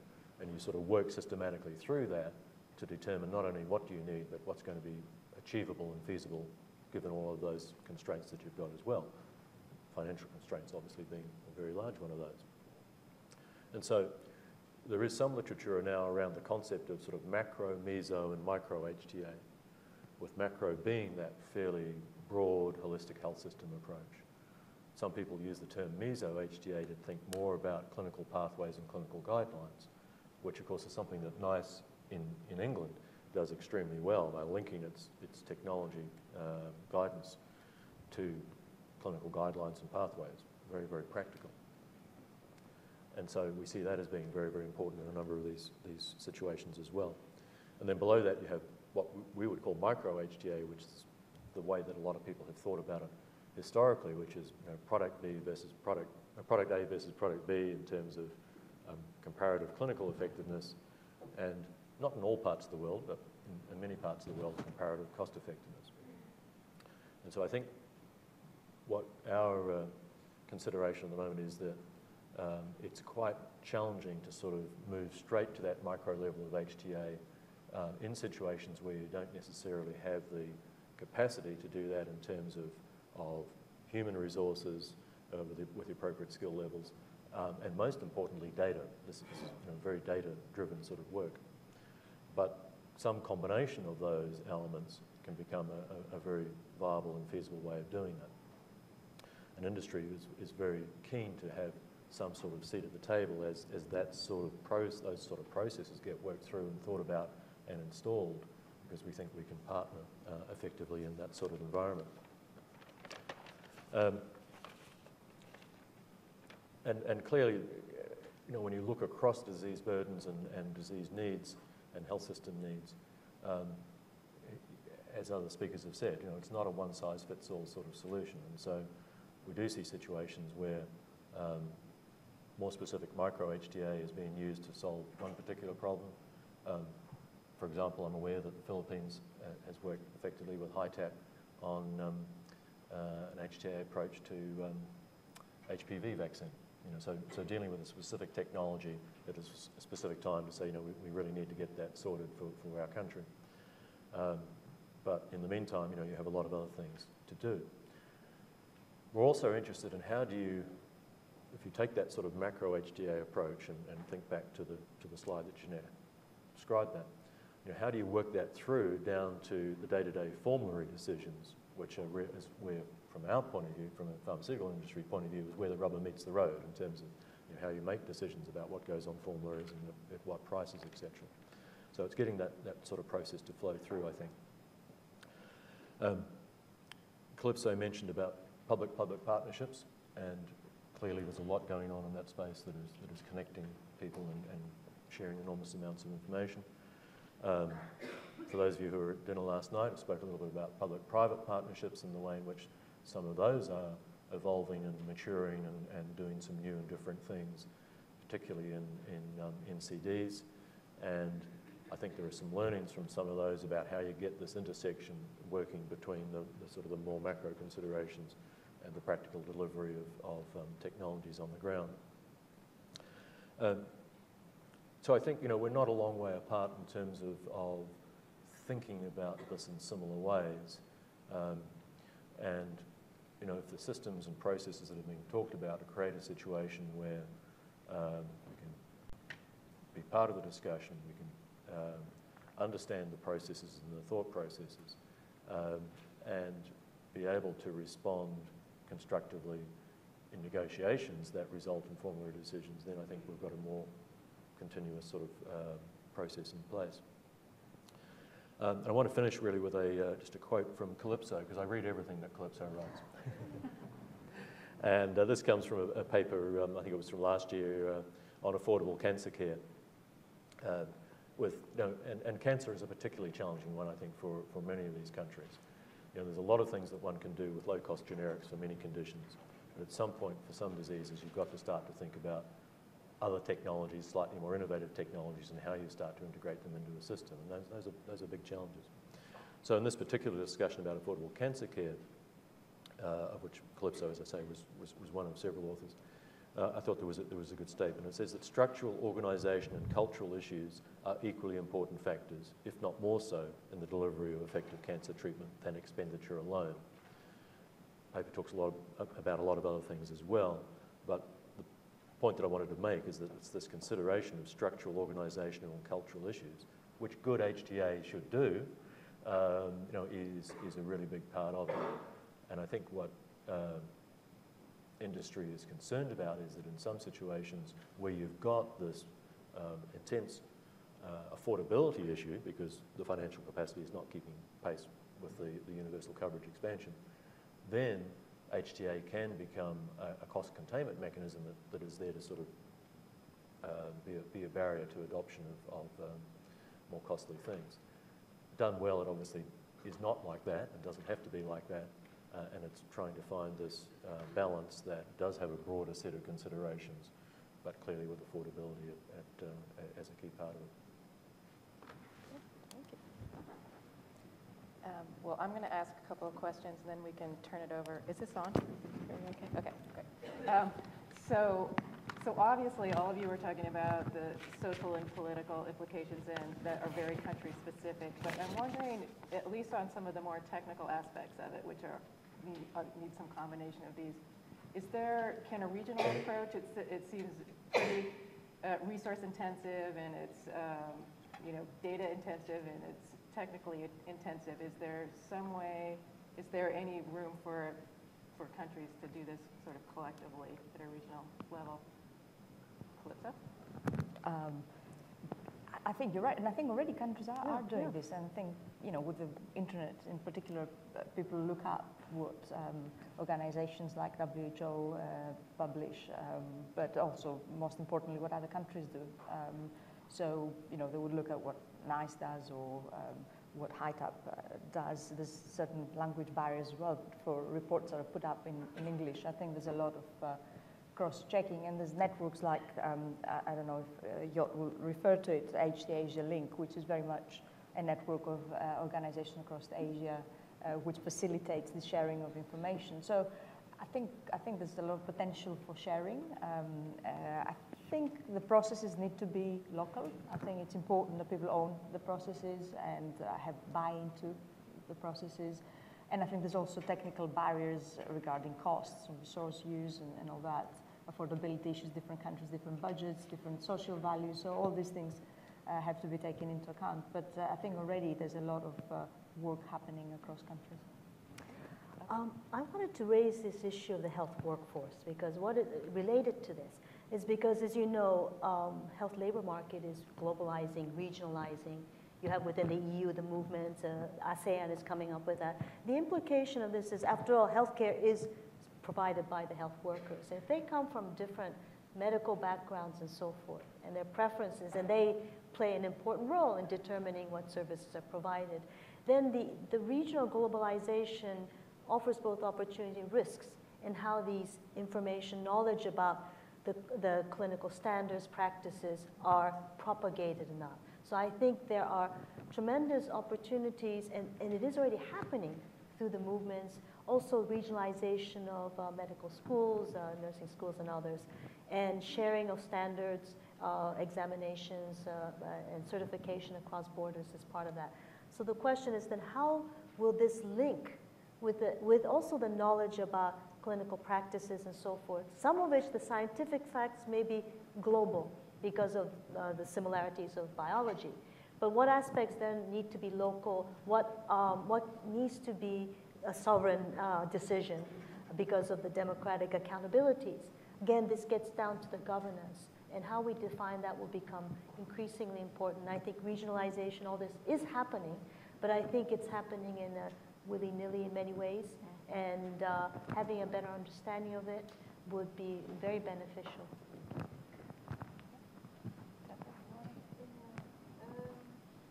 and you sort of work systematically through that to determine not only what do you need, but what's going to be achievable and feasible given all of those constraints that you've got as well. Financial constraints obviously being a very large one of those. And so there is some literature now around the concept of sort of macro, meso, and micro HTA, with macro being that fairly broad, holistic health system approach. Some people use the term meso HTA to think more about clinical pathways and clinical guidelines, which of course is something that NICE in, in England does extremely well by linking its, its technology uh, guidance to clinical guidelines and pathways. Very, very practical. And so we see that as being very, very important in a number of these, these situations as well. And then below that you have what we would call micro HTA, which is the way that a lot of people have thought about it historically, which is you know, product B versus product, uh, product A versus product B in terms of um, comparative clinical effectiveness, and not in all parts of the world, but in, in many parts of the world, comparative cost effectiveness. And so I think what our uh, consideration at the moment is that um, it's quite challenging to sort of move straight to that micro level of HTA uh, in situations where you don't necessarily have the capacity to do that in terms of, of human resources uh, with, the, with the appropriate skill levels, um, and most importantly, data. This is you know, very data-driven sort of work. But some combination of those elements can become a, a, a very viable and feasible way of doing that. Industry is, is very keen to have some sort of seat at the table as, as that sort of pros, those sort of processes get worked through and thought about and installed because we think we can partner uh, effectively in that sort of environment. Um, and, and clearly, you know, when you look across disease burdens and, and disease needs and health system needs, um, as other speakers have said, you know, it's not a one-size-fits-all sort of solution. And so we do see situations where um, more specific micro HTA is being used to solve one particular problem. Um, for example, I'm aware that the Philippines uh, has worked effectively with HITAP on um, uh, an HTA approach to HPV um, vaccine. You know, so, so dealing with a specific technology at a specific time to say, you know, we, we really need to get that sorted for, for our country. Um, but in the meantime, you know, you have a lot of other things to do. We're also interested in how do you, if you take that sort of macro HTA approach and, and think back to the, to the slide that Jeanette described that, you know, how do you work that through down to the day-to-day -day formulary decisions, which are where, where, from our point of view, from a pharmaceutical industry point of view, is where the rubber meets the road in terms of you know, how you make decisions about what goes on formularies and at what prices, etc. So it's getting that, that sort of process to flow through, I think. Um, Kalipso mentioned about public-public partnerships, and clearly there's a lot going on in that space that is, that is connecting people and, and sharing enormous amounts of information. Um, for those of you who were at dinner last night, I spoke a little bit about public-private partnerships and the way in which some of those are evolving and maturing and, and doing some new and different things, particularly in, in um, NCDs. And I think there are some learnings from some of those about how you get this intersection working between the, the sort of the more macro considerations and the practical delivery of, of um, technologies on the ground. Um, so I think you know we're not a long way apart in terms of, of thinking about this in similar ways, um, and you know if the systems and processes that have been talked about create a situation where um, we can be part of the discussion, we can um, understand the processes and the thought processes, um, and be able to respond constructively in negotiations that result in formulary decisions, then I think we've got a more continuous sort of uh, process in place. Um, I want to finish really with a, uh, just a quote from Kalipso, because I read everything that Kalipso writes. (laughs) and uh, this comes from a, a paper, um, I think it was from last year, uh, on affordable cancer care. With, you know, and, and cancer is a particularly challenging one, I think, for, for many of these countries. You know, there's a lot of things that one can do with low-cost generics for many conditions. But at some point, for some diseases, you've got to start to think about other technologies, slightly more innovative technologies, and how you start to integrate them into a system. And those, those, are, those are big challenges. So in this particular discussion about affordable cancer care, uh, of which Kalipso, as I say, was, was, was one of several authors, uh, I thought there was, a, there was a good statement. It says that structural, organisation and cultural issues are equally important factors, if not more so, in the delivery of effective cancer treatment than expenditure alone. The paper talks a lot of, about a lot of other things as well, but the point that I wanted to make is that it's this consideration of structural, organisational and cultural issues, which good HTA should do, um, you know, is, is a really big part of it. And I think what uh, industry is concerned about is that in some situations where you've got this um, intense uh, affordability issue because the financial capacity is not keeping pace with the, the universal coverage expansion, then HTA can become a, a cost containment mechanism that, that is there to sort of uh, be, a, be a barrier to adoption of, of um, more costly things. Done well, it obviously is not like that and doesn't have to be like that. Uh, and it's trying to find this uh, balance that does have a broader set of considerations, but clearly with affordability at, at, uh, as a key part of it. Um, Well, I'm going to ask a couple of questions, and then we can turn it over. Is this on? Okay? Okay, great. Um, So, so obviously, all of you are talking about the social and political implications and that are very country-specific, but I'm wondering, at least on some of the more technical aspects of it, which are, need uh, need some combination of these, is there, can a regional approach, it's, it seems pretty uh, resource-intensive, and it's, um, you know, data-intensive, and it's technically intensive. Is there some way, is there any room for, for countries to do this sort of collectively at a regional level? Kalipso? Um, I- think you're right, and I think already countries are, are doing this, and I think, you know, with the internet in particular, uh, people look up what um, organizations like WHO uh, publish, um, but also, most importantly, what other countries do. Um, so, you know, they would look at what NICE does or um, what HITAP uh, does. There's certain language barriers as well for reports that are put up in, in English. I think there's a lot of uh, cross-checking, and there's networks like, um, I, I don't know if uh, Yot will refer to it, HTAsiaLink, which is very much a network of uh, organizations across Asia, uh, which facilitates the sharing of information. So I think, I think there's a lot of potential for sharing. Um, I think the processes need to be local. I think it's important that people own the processes and have buy-in to the processes. And I think there's also technical barriers regarding costs and resource use and, and all that, affordability issues, different countries, different budgets, different social values. So all these things uh, have to be taken into account. But uh, I think already there's a lot of uh, work happening across countries. Um, I wanted to raise this issue of the health workforce because what is related to this is because, as you know, um, health labor market is globalizing, regionalizing. You have within the EU the movement, uh, ASEAN is coming up with that. The implication of this is, after all, healthcare is provided by the health workers. And if they come from different medical backgrounds and so forth, and their preferences, and they play an important role in determining what services are provided, then the, the regional globalization offers both opportunity and risks in how these information, knowledge about the, the clinical standards, practices are propagated or not. So I think there are tremendous opportunities, and, and it is already happening through the movements, also regionalization of uh, medical schools, uh, nursing schools and others, and sharing of standards, uh, examinations, uh, uh, and certification across borders is part of that. So the question is then how will this link with, the, with also the knowledge about clinical practices and so forth, some of which the scientific facts may be global because of uh, the similarities of biology. But what aspects then need to be local? What, um, what needs to be a sovereign uh, decision because of the democratic accountabilities? Again, this gets down to the governance, and how we define that will become increasingly important. I think regionalization, all this is happening, but I think it's happening in a willy-nilly in many ways, and uh, having a better understanding of it would be very beneficial.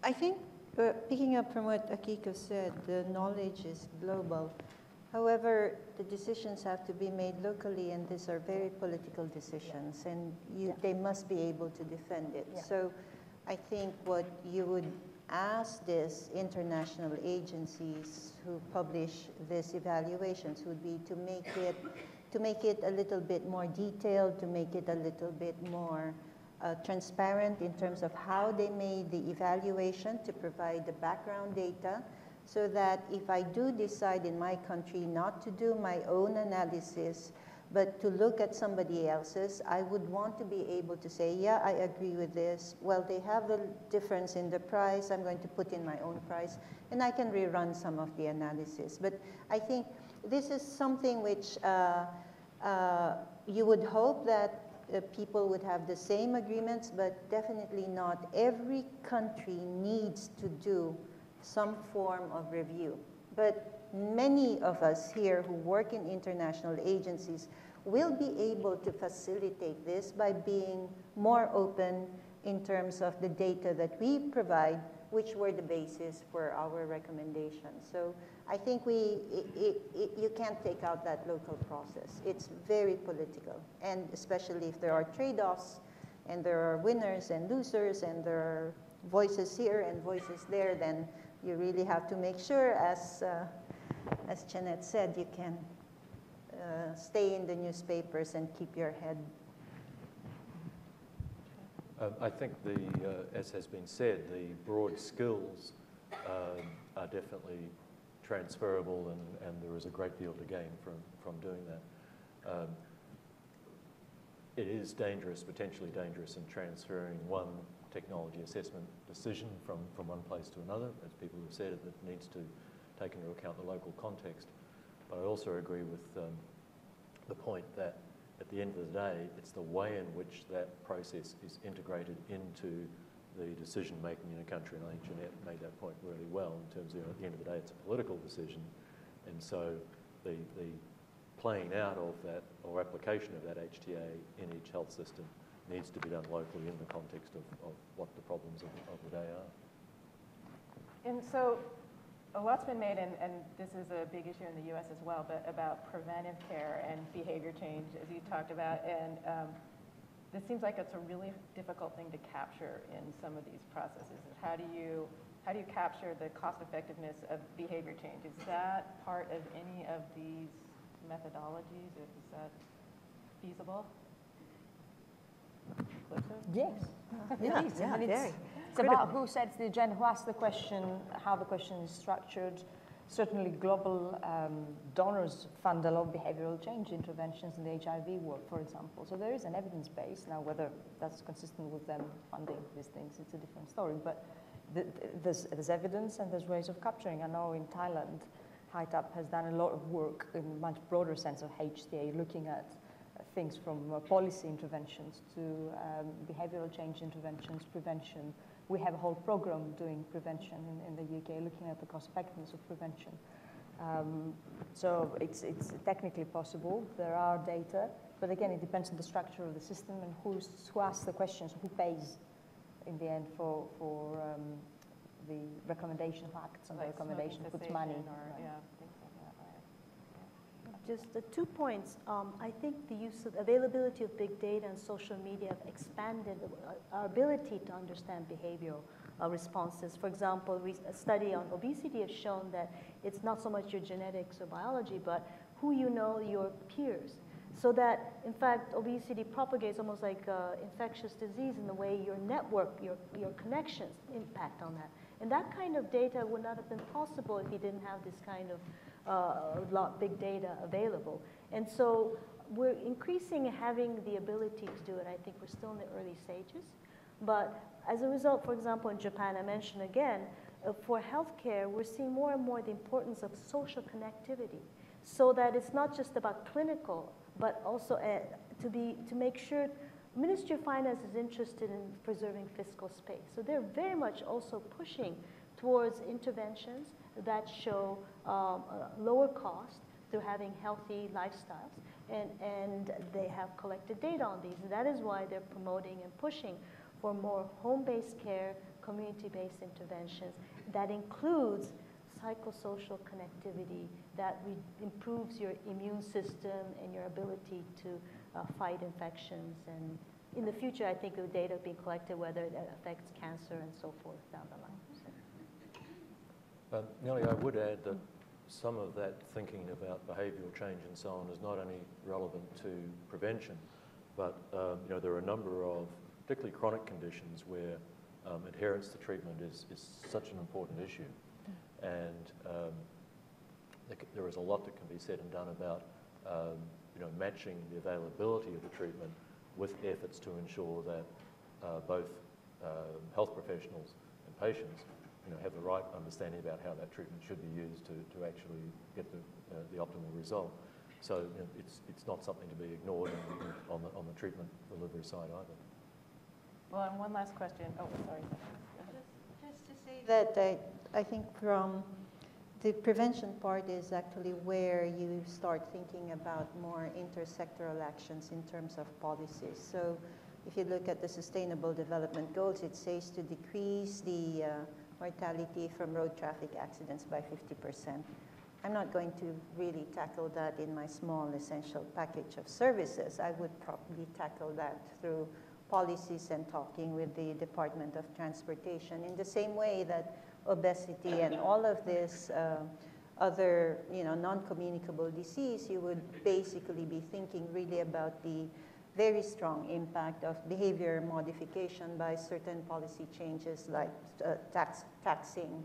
I think, picking up from what Akiko said, the knowledge is global. However, the decisions have to be made locally, and these are very political decisions, and you, Yeah. they must be able to defend it. Yeah. So I think what you would ask these international agencies who publish these evaluations would be to make it to make it a little bit more detailed, to make it a little bit more uh, transparent in terms of how they made the evaluation to provide the background data so that if I do decide in my country not to do my own analysis, but to look at somebody else's, I would want to be able to say, yeah, I agree with this. Well, they have a difference in the price. I'm going to put in my own price, and I can rerun some of the analysis. But I think this is something which uh, uh, you would hope that uh, people would have the same agreements, but definitely not. Every country needs to do some form of review. But many of us here who work in international agencies will be able to facilitate this by being more open in terms of the data that we provide, which were the basis for our recommendations. So I think we, it, it, it, you can't take out that local process. It's very political, and especially if there are trade-offs, and there are winners and losers, and there are voices here and voices there, then you really have to make sure, as, uh, as Jeanette said, you can uh, stay in the newspapers and keep your head. Um, I think the, uh, as has been said, the broad skills um, are definitely transferable and, and there is a great deal to gain from, from doing that. Um, it is dangerous, potentially dangerous in transferring one technology assessment decision from, from one place to another. As people have said, it needs to take into account the local context. But I also agree with um, the point that at the end of the day, it's the way in which that process is integrated into the decision making in a country. And I think Jeanette made that point really well in terms of, you know, at the end of the day, it's a political decision. And so the, the playing out of that or application of that HTA in each health system needs to be done locally in the context of, of what the problems of, of the day are. And so a lot's been made, and, and this is a big issue in the U.S. as well, but about preventive care and behavior change, as you talked about. And um, this seems like it's a really difficult thing to capture in some of these processes. How do you how do you capture the cost effectiveness of behavior change? Is that part of any of these methodologies? Is that feasible? Yes. Yeah, It is. yeah, and it's, very it's about who sets the agenda, who asks the question, how the question is structured. Certainly, global um, donors fund a lot of behavioral change interventions in the HIV work, for example. So there is an evidence base. Now, whether that's consistent with them funding these things, it's a different story. But the, there's, there's evidence and there's ways of capturing. I know in Thailand, HITAP has done a lot of work in a much broader sense of HTA, looking at things from uh, policy interventions to um, behavioral change interventions, prevention. We have a whole program doing prevention in, in the UK, looking at the cost effectiveness of prevention. Um, so it's, it's technically possible. There are data, but again, it depends on the structure of the system and who's, who asks the questions, who pays in the end for, for um, the recommendation, who acts on Like the recommendation, puts money. Or, Right. yeah, things like that, right. Just uh, two points. Um, I think the use of availability of big data and social media have expanded uh, our ability to understand behavioral uh, responses. For example, a study on obesity has shown that it's not so much your genetics or biology, but who you know, your peers. So that, in fact, obesity propagates almost like uh, infectious disease in the way your network, your, your connections impact on that. And that kind of data would not have been possible if you didn't have this kind of uh, lot big data available. And so we're increasing having the ability to do it. I think we're still in the early stages. But as a result, for example, in Japan, I mentioned again, uh, for healthcare, we're seeing more and more the importance of social connectivity so that it's not just about clinical, but also uh, to, be, to make sure Ministry of Finance is interested in preserving fiscal space. So they're very much also pushing towards interventions that show um, lower cost through having healthy lifestyles. And, and they have collected data on these. That is why they're promoting and pushing for more home-based care, community-based interventions that includes psychosocial connectivity that improves your immune system and your ability to uh, fight infections. And in the future, I think the data being collected, whether it affects cancer and so forth down the line. Um, Nellie, I would add that some of that thinking about behavioural change and so on is not only relevant to prevention, but um, you know there are a number of particularly chronic conditions where um, adherence to treatment is, is such an important issue, and um, there is a lot that can be said and done about um, you know matching the availability of the treatment with efforts to ensure that uh, both um, health professionals and patients you know, have the right understanding about how that treatment should be used to, to actually get the, uh, the optimal result. So you know, it's, it's not something to be ignored on the, on the treatment delivery side either. Well, and one last question. Oh, sorry. Just to say that I, I think from the prevention part is actually where you start thinking about more intersectoral actions in terms of policies. So if you look at the Sustainable Development Goals, it says to decrease the uh, mortality from road traffic accidents by 50%. I'm not going to really tackle that in my small essential package of services. I would probably tackle that through policies and talking with the Department of Transportation in the same way that obesity and all of this uh, other, you know, non-communicable disease, you would basically be thinking really about the very strong impact of behavior modification by certain policy changes like uh, tax, taxing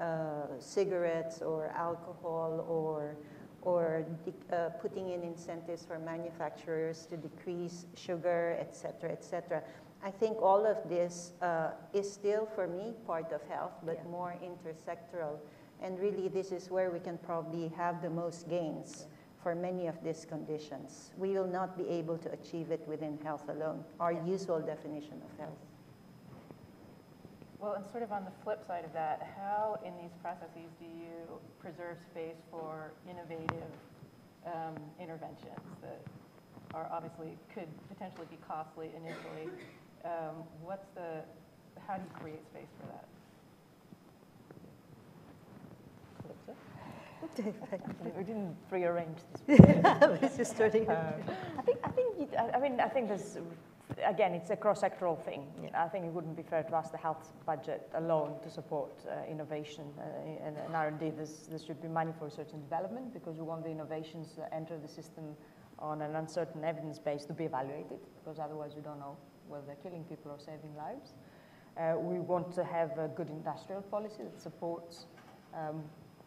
uh, cigarettes or alcohol or, or uh, putting in incentives for manufacturers to decrease sugar, et cetera, et cetera. I think all of this uh, is still, for me, part of health, but Yeah. more intersectoral. And really, this is where we can probably have the most gains for many of these conditions. We will not be able to achieve it within health alone, our Yeah. usual definition of health. Well, and sort of on the flip side of that, how in these processes do you preserve space for innovative um, interventions that are obviously, could potentially be costly initially? Um, What's the, how do you create space for that? We didn't prearrange this. (laughs) I was just starting. Um, I think, I think, I mean, I think there's, again, it's a cross-sectoral thing. I think it wouldn't be fair to ask the health budget alone to support uh, innovation uh, and, and R&D. There's, there should be money for research and development because we want the innovations that enter the system on an uncertain evidence base to be evaluated because otherwise we don't know whether they're killing people or saving lives. Uh, we want to have a good industrial policy that supports um,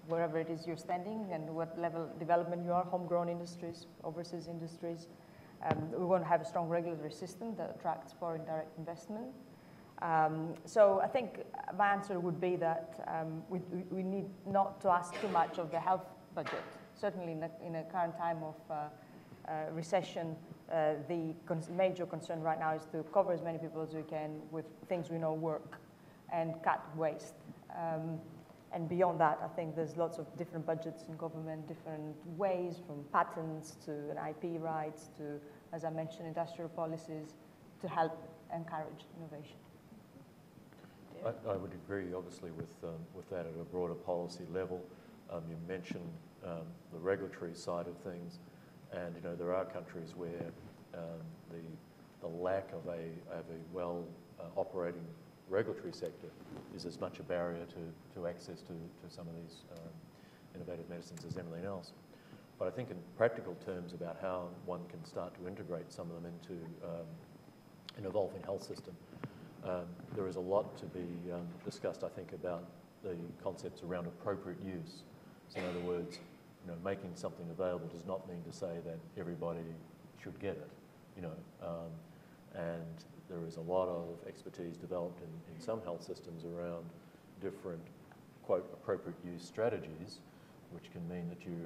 wherever it is you're standing and what level development you are, homegrown industries, overseas industries. Um, we want to have a strong regulatory system that attracts foreign direct investment. Um, so I think my answer would be that um, we, we, need not to ask too much of the health budget. Certainly in a, in a current time of uh, uh, recession, uh, the con- major concern right now is to cover as many people as we can with things we know work and cut waste. Um, and beyond that, I think there's lots of different budgets in government, different ways, from patents to IP rights to, as I mentioned, industrial policies to help encourage innovation. I, I would agree, obviously, with, um, with that at a broader policy level. Um, you mentioned um, the regulatory side of things, and you know there are countries where um, the, the lack of a, of a well uh, operating regulatory sector is as much a barrier to, to access to, to some of these um, innovative medicines as anything else. But I think in practical terms about how one can start to integrate some of them into um, an evolving health system, um, there is a lot to be um, discussed, I think, about the concepts around appropriate use. So in other words, you know, making something available does not mean to say that everybody should get it, you know. Um, and there is a lot of expertise developed in, in some health systems around different, quote, appropriate use strategies, which can mean that you,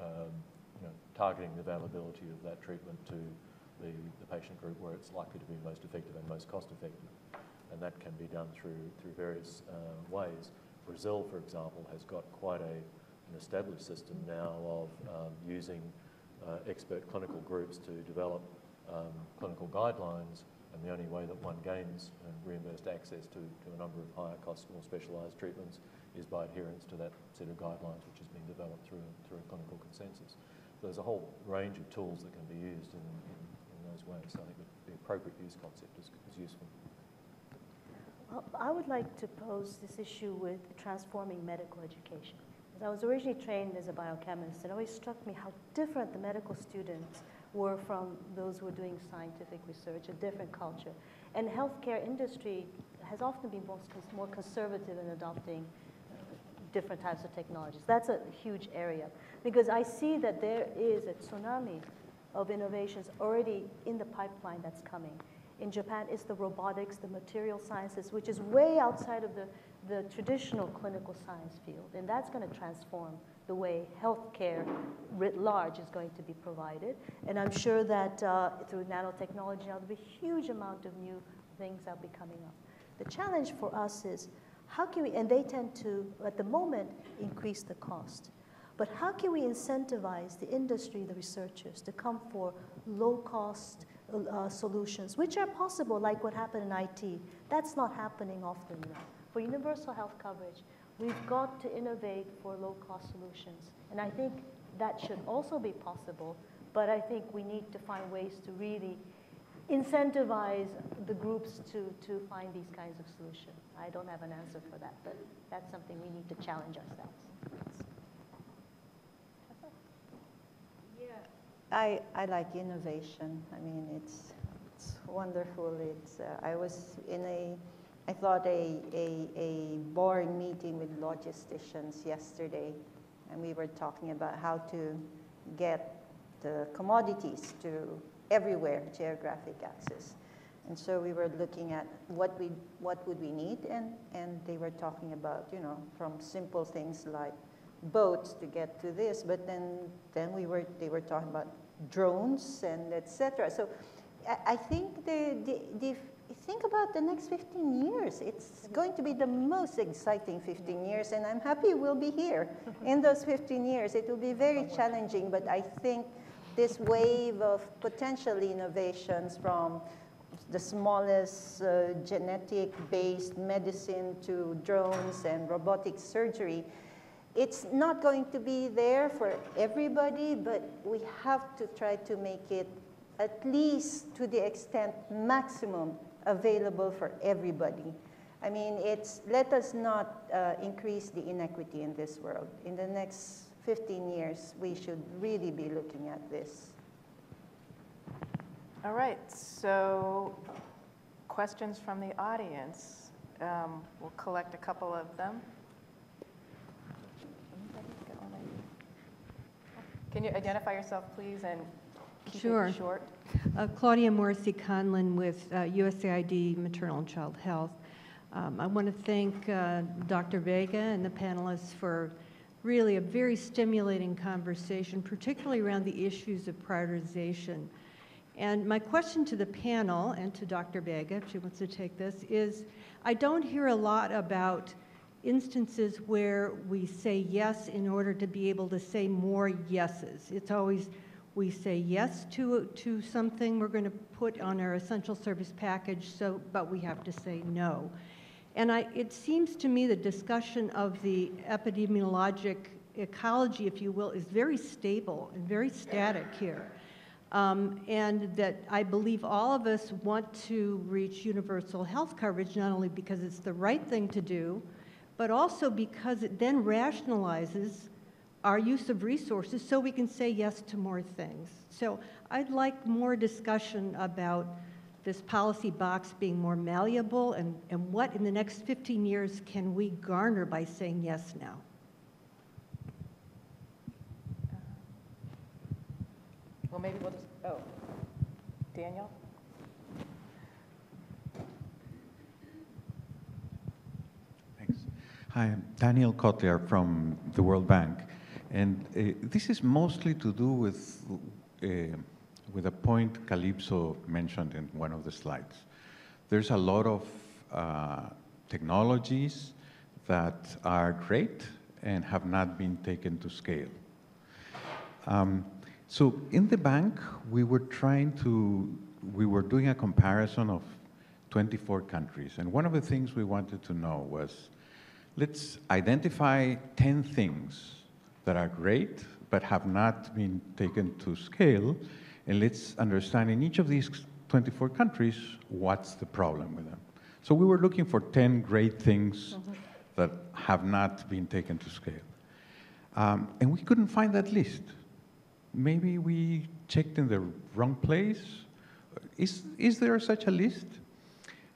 um, you know, targeting the availability of that treatment to the, the patient group where it's likely to be most effective and most cost effective. And that can be done through, through various uh, ways. Brazil, for example, has got quite a, an established system now of um, using uh, expert clinical groups to develop um, clinical guidelines, and the only way that one gains uh, reimbursed access to, to a number of higher cost, more specialised treatments is by adherence to that set of guidelines which has been developed through, through a clinical consensus. So there's a whole range of tools that can be used in, in, in those ways. So I think the appropriate use concept is, is useful. I would like to pose this issue with transforming medical education. As I was originally trained as a biochemist, and it always struck me how different the medical students were from those who were doing scientific research, a different culture. And healthcare industry has often been cons- more conservative in adopting different types of technologies. That's a huge area because I see that there is a tsunami of innovations already in the pipeline that's coming. In Japan, it's the robotics, the material sciences, which is way outside of the, the traditional clinical science field. And that's going to transform the way healthcare writ large is going to be provided. And I'm sure that uh, through nanotechnology, now there'll be a huge amount of new things that'll be coming up. The challenge for us is how can we, and they tend to, at the moment, increase the cost. But how can we incentivize the industry, the researchers, to come for low cost uh, solutions, which are possible, like what happened in IT? That's not happening often enough. For universal health coverage, we've got to innovate for low cost solutions. And I think that should also be possible, but I think we need to find ways to really incentivize the groups to, to find these kinds of solutions. I don't have an answer for that, but that's something we need to challenge ourselves. I, I like innovation. I mean, it's, it's wonderful. It's, uh, I was in a, I thought a, a, a boring meeting with logisticians yesterday, and we were talking about how to get the commodities to everywhere, geographic access. And so we were looking at what we, what would we need, and, and they were talking about, you know, from simple things like boats to get to this, but then, then we were, they were talking about drones and et cetera. So I, I think the, the, the, think about the next 15 years. It's going to be the most exciting 15 years, and I'm happy we'll be here (laughs) in those 15 years. It will be very challenging, but I think this wave of potential innovations from the smallest uh, genetic-based medicine to drones and robotic surgery it's not going to be there for everybody, but we have to try to make it at least to the extent maximum available for everybody. I mean, it's, let us not uh, increase the inequity in this world. In the next 15 years, we should really be looking at this. All right, so questions from the audience. Um, We'll collect a couple of them. Can you identify yourself, please, and keep Sure. it short? Uh, Claudia Morrissey Conlon with uh, USAID Maternal and Child Health. Um, I want to thank uh, Dr. Vega and the panelists for really a very stimulating conversation, particularly around the issues of prioritization. And my question to the panel and to Dr. Vega, if she wants to take this, is I don't hear a lot about instances where we say yes in order to be able to say more yeses. It's always we say yes to, to something we're going to put on our essential service package, so, but we have to say no. And I, it seems to me the discussion of the epidemiologic ecology, if you will, is very stable and very static here. Um, and that I believe all of us want to reach universal health coverage, not only because it's the right thing to do, but also because it then rationalizes our use of resources so we can say yes to more things. So I'd like more discussion about this policy box being more malleable and, and what in the next 15 years can we garner by saying yes now? Well, maybe we'll just, oh, Daniel? Thanks. Hi, I'm Daniel Cotlear from the World Bank. And uh, this is mostly to do with, uh, with a point Kalipso mentioned in one of the slides. There's a lot of uh, technologies that are great and have not been taken to scale. Um, so in the bank, we were trying to, we were doing a comparison of 24 countries. And one of the things we wanted to know was, let's identify 10 things that are great but have not been taken to scale, and let's understand in each of these 24 countries what's the problem with them. So we were looking for 10 great things mm-hmm. that have not been taken to scale. Um, and we couldn't find that list. Maybe we checked in the wrong place. Is, is there such a list?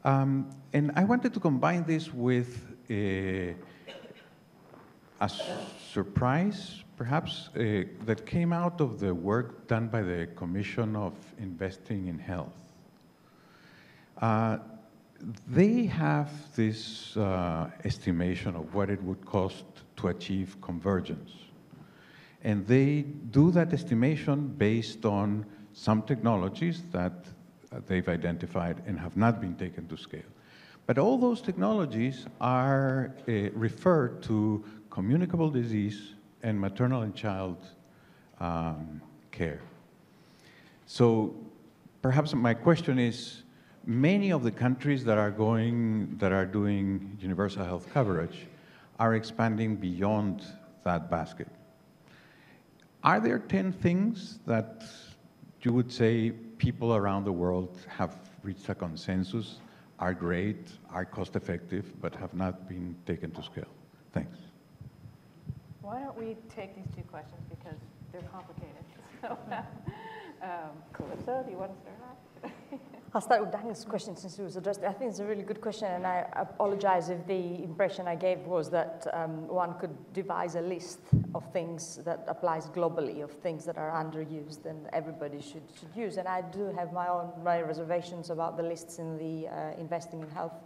Um, and I wanted to combine this with a, a surprise, perhaps, uh, that came out of the work done by the Commission of Investing in Health. Uh, they have this uh, estimation of what it would cost to achieve convergence. And they do that estimation based on some technologies that they've identified and have not been taken to scale. But all those technologies are uh, referred to communicable disease and maternal and child um, care. So perhaps my question is, many of the countries that are going, that are doing universal health coverage are expanding beyond that basket. Are there 10 things that you would say people around the world have reached a consensus, are great, are cost effective, but have not been taken to scale. Thanks. Why don't we take these two questions because they're complicated. (laughs) So, um, Kalipso, do you want to start off? (laughs) I'll start with Daniel's question since it was addressed. I think it's a really good question, and I apologize if the impression I gave was that um, one could devise a list of things that applies globally, of things that are underused and everybody should, should use. And I do have my own my reservations about the lists in the uh, Investing in Health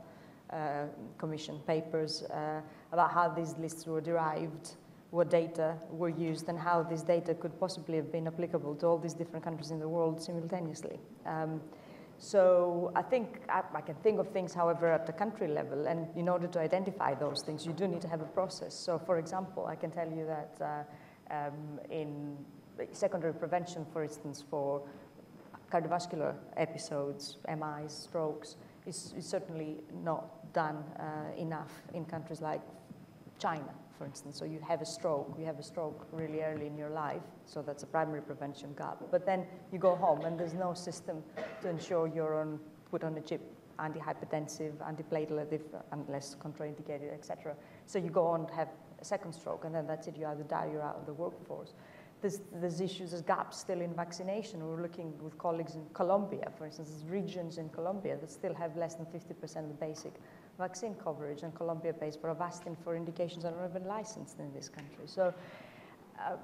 uh, Commission papers, uh, about how these lists were derived, what data were used, and how this data could possibly have been applicable to all these different countries in the world simultaneously. Um, so I think I, I, can think of things, however, at the country level, and in order to identify those things, you do need to have a process. So, for example, I can tell you that uh, um, in secondary prevention, for instance, for cardiovascular episodes, MIs, strokes, is, is certainly not done uh, enough in countries like China, for instance. So you have a stroke, you have a stroke really early in your life, so that's a primary prevention gap. But then you go home and there's no system to ensure you're on, put on a chip, antihypertensive, antiplatelet, if, unless contraindicated, etc. So you go on to have a second stroke, and then that's it. You either die, you're out of the workforce. There's, there's issues, there's gaps still in vaccination. We're looking with colleagues in Colombia, for instance, there's regions in Colombia that still have less than 50% of the basic vaccine coverage, and Colombia pays for Avastin for indications that are not even licensed in this country. So, uh,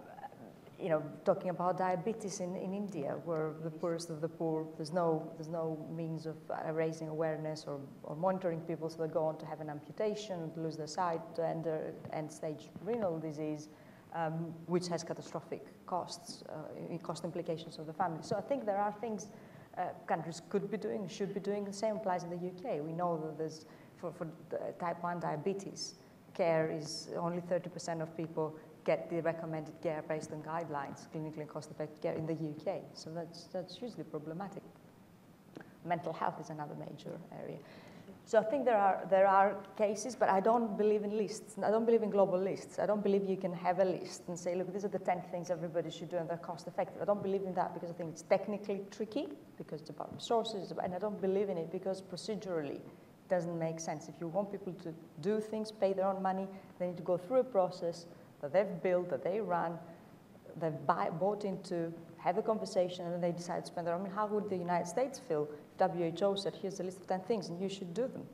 you know, talking about diabetes in, in India, where the poorest of the poor, there's no, there's no means of uh, raising awareness or, or monitoring people, so they go on to have an amputation, lose their sight, and end-stage renal disease, um, which has catastrophic costs, uh, cost implications of the family. So I think there are things uh, countries could be doing, should be doing. The same applies in the UK. We know that there's for, for type 1 diabetes, care is only 30% of people get the recommended care based on guidelines, clinically cost-effective care in the UK. So that's, that's hugely problematic. Mental health is another major area. So I think there are, there are cases, but I don't believe in lists. I don't believe in global lists. I don't believe you can have a list and say, look, these are the 10 things everybody should do and they're cost effective. I don't believe in that because I think it's technically tricky, because it's about resources, and I don't believe in it because procedurally doesn't make sense. If you want people to do things, pay their own money, they need to go through a process that they've built, that they run, they've buy, bought into, have a conversation, and then they decide to spend their own. I mean, how would the United States feel if WHO said, here's a list of 10 things, and you should do them?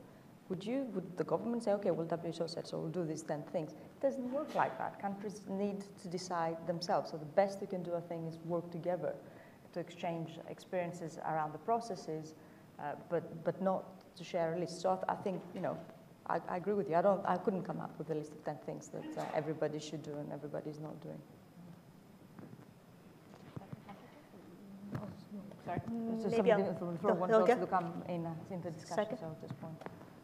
Would you, would the government say, okay, well, WHO said, so we'll do these 10 things? It doesn't work like that. Countries need to decide themselves. So the best you can do, I think, is work together to exchange experiences around the processes, uh, but, but not to share a list. So I, I think, you know, I, I, agree with you. I, don't, I couldn't come up with a list of 10 things that uh, everybody should do and everybody's not doing. Sorry? Mm, Maybe I'll, for one Helga? to come in into discussion Second? so at this point.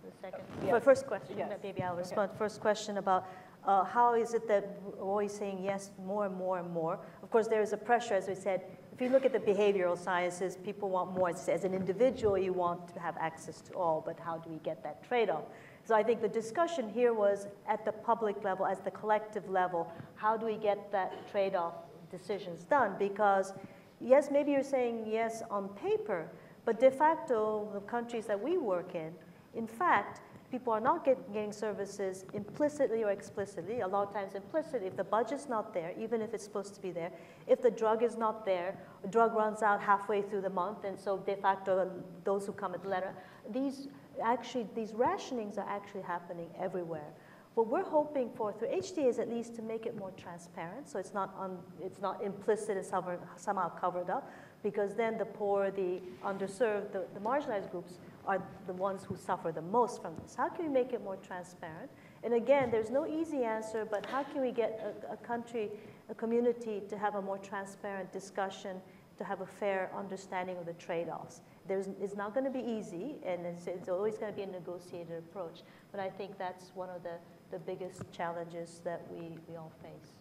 The second. Yes. First question, Yes. maybe I'll Okay. respond. First question about uh, how is it that we're always saying yes more and more and more? Of course, there is a pressure, as we said. If you look at the behavioral sciences, people want more. As an individual, you want to have access to all, but how do we get that trade-off? So I think the discussion here was at the public level, as the collective level, how do we get that trade-off decisions done? Because yes, maybe you're saying yes on paper, but de facto, the countries that we work in, in fact, people are not get, getting services implicitly or explicitly, a lot of times implicitly. If the budget's not there, even if it's supposed to be there, if the drug is not there, the drug runs out halfway through the month, and so de facto, um, those who come at the letter, these actually, these rationings are actually happening everywhere. What we're hoping for through HTA is at least to make it more transparent, so it's not, un, it's not implicit and somehow covered up, because then the poor, the underserved, the, the marginalized groups are the ones who suffer the most from this. How can we make it more transparent? And again, there's no easy answer, but how can we get a, a country, a community to have a more transparent discussion, to have a fair understanding of the trade-offs? There's, it's not going to be easy, and it's, it's always going to be a negotiated approach. But I think that's one of the, the biggest challenges that we, we all face.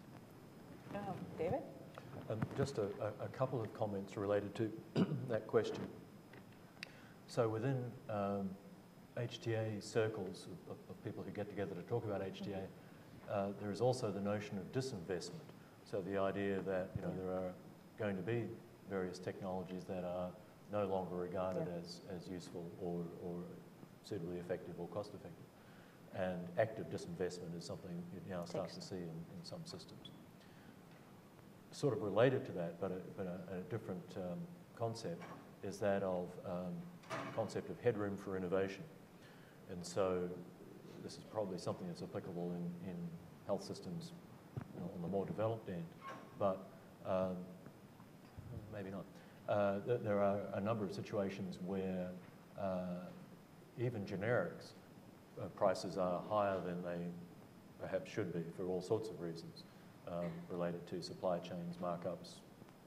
Um, David? Um, just a, a, a, couple of comments related to (clears throat) that question. So within um, HTA circles of, of, people who get together to talk about HTA, uh, there is also the notion of disinvestment. So the idea that you know there are going to be various technologies that are no longer regarded Yeah. as, as useful or, or suitably effective or cost effective. And active disinvestment is something you now start to see in, in some systems. Sort of related to that, but a, but a, a different um, concept, is that of um, concept of headroom for innovation. And so this is probably something that's applicable in, in health systems you know, on the more developed end, but um, maybe not. Uh, th- there are a number of situations where uh, even generics uh, prices are higher than they perhaps should be for all sorts of reasons um, related to supply chains, markups,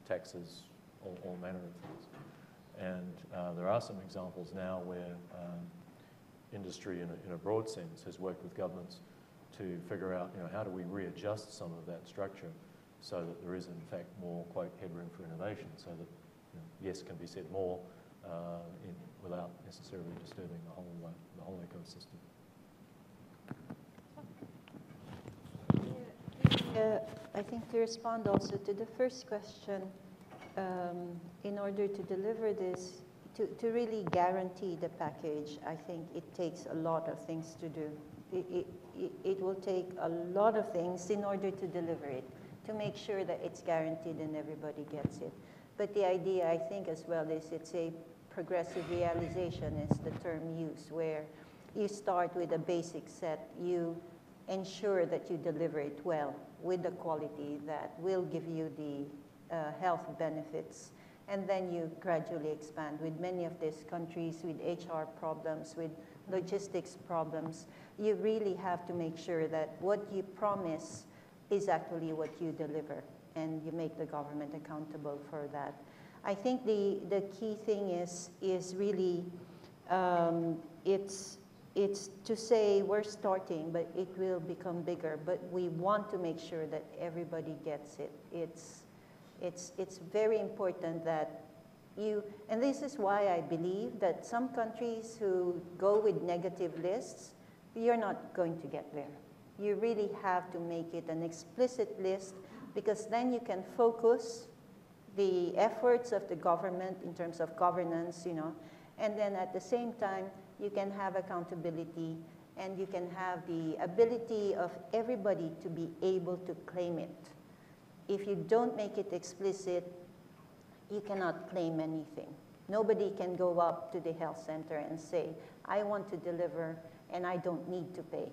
taxes, all, all manner of things. And uh, there are some examples now where um, industry, in a, in a broad sense, has worked with governments to figure out, you know, how do we readjust some of that structure so that there is, in fact, more, quote, headroom for innovation, so that, you know, yes can be said more uh, in, without necessarily disturbing the whole, uh, the whole ecosystem. I think to respond also to the first question, um, in order to deliver this, to, to really guarantee the package, I think it takes a lot of things to do. It, it, it- will take a lot of things in order to deliver it, to make sure that it's guaranteed and everybody gets it. But the idea, I think, as well, is it's a progressive realization, is the term used, where you start with a basic set, you ensure that you deliver it well with the quality that will give you the uh, health benefits. And then you gradually expand. With many of these countries, with HR problems, with logistics problems, you really have to make sure that what you promise is actually what you deliver, and you make the government accountable for that. I think the, the key thing is, is really um, it's, it's to say we're starting, but it will become bigger. But we want to make sure that everybody gets it. It's, it's, it's very important that you, and this is why I believe that some countries who go with negative lists, you're not going to get there. You really have to make it an explicit list because then you can focus the efforts of the government in terms of governance, you know, and then at the same time, you can have accountability and you can have the ability of everybody to be able to claim it. If you don't make it explicit, you cannot claim anything. Nobody can go up to the health center and say, I want to deliver and I don't need to pay.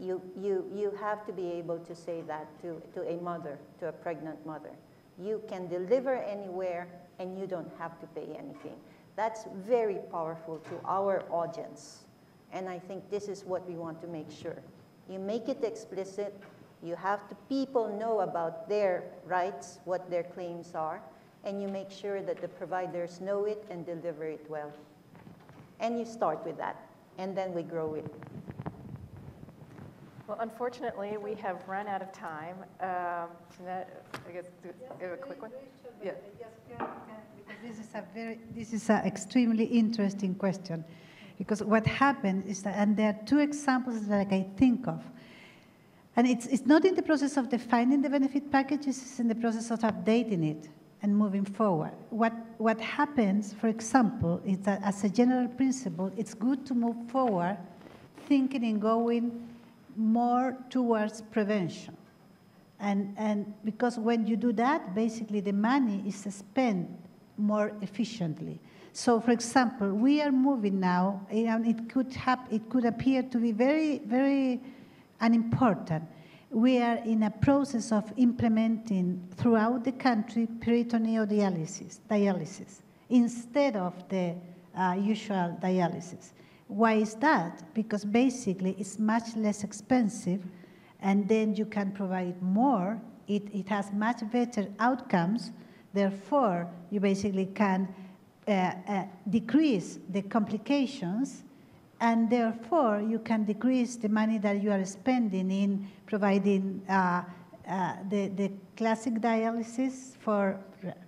You, you, you have to be able to say that to, to a mother, to a pregnant mother. You can deliver anywhere and you don't have to pay anything. That's very powerful to our audience. And I think this is what we want to make sure. You make it explicit, you have to people know about their rights, what their claims are, and you make sure that the providers know it and deliver it well. And you start with that, and then we grow it. Well, unfortunately, we have run out of time. Um, Jeanette, I guess, do give a quick one? Yeah. Because This is a very, this is an extremely interesting question, because what happened is that, and there are two examples that I think of. And it's, it's not in the process of defining the benefit packages, it's in the process of updating it and moving forward. What, what happens, for example, is that as a general principle, it's good to move forward thinking and going more towards prevention. And, and because when you do that, basically the money is spent more efficiently. So, for example, we are moving now, and it could, hap- it could appear to be very, very unimportant. We are in a process of implementing throughout the country peritoneal dialysis, dialysis instead of the uh, usual dialysis. Why is that? Because basically it's much less expensive and then you can provide more. It, it has much better outcomes. Therefore, you basically can uh, uh, decrease the complications and therefore you can decrease the money that you are spending in providing uh, uh, the, the classic dialysis for,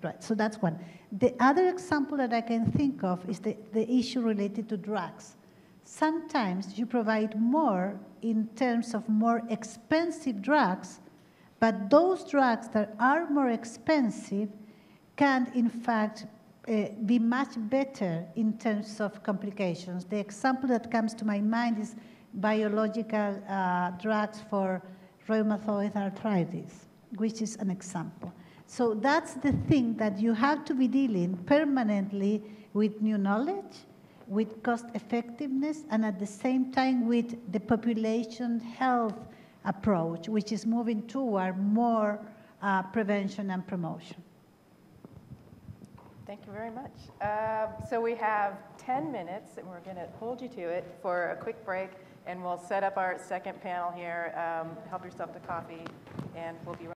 right, so that's one. The other example that I can think of is the, the issue related to drugs. Sometimes you provide more in terms of more expensive drugs, but those drugs that are more expensive can in fact uh, be much better in terms of complications. The example that comes to my mind is biological uh, drugs for rheumatoid arthritis, which is an example. So that's the thing that you have to be dealing permanently with new knowledge, with cost effectiveness, and at the same time with the population health approach, which is moving toward more uh, prevention and promotion. Thank you very much. Uh, So we have 10 minutes, and we're going to hold you to it for a quick break, and we'll set up our second panel here. Um, Help yourself to coffee, and we'll be right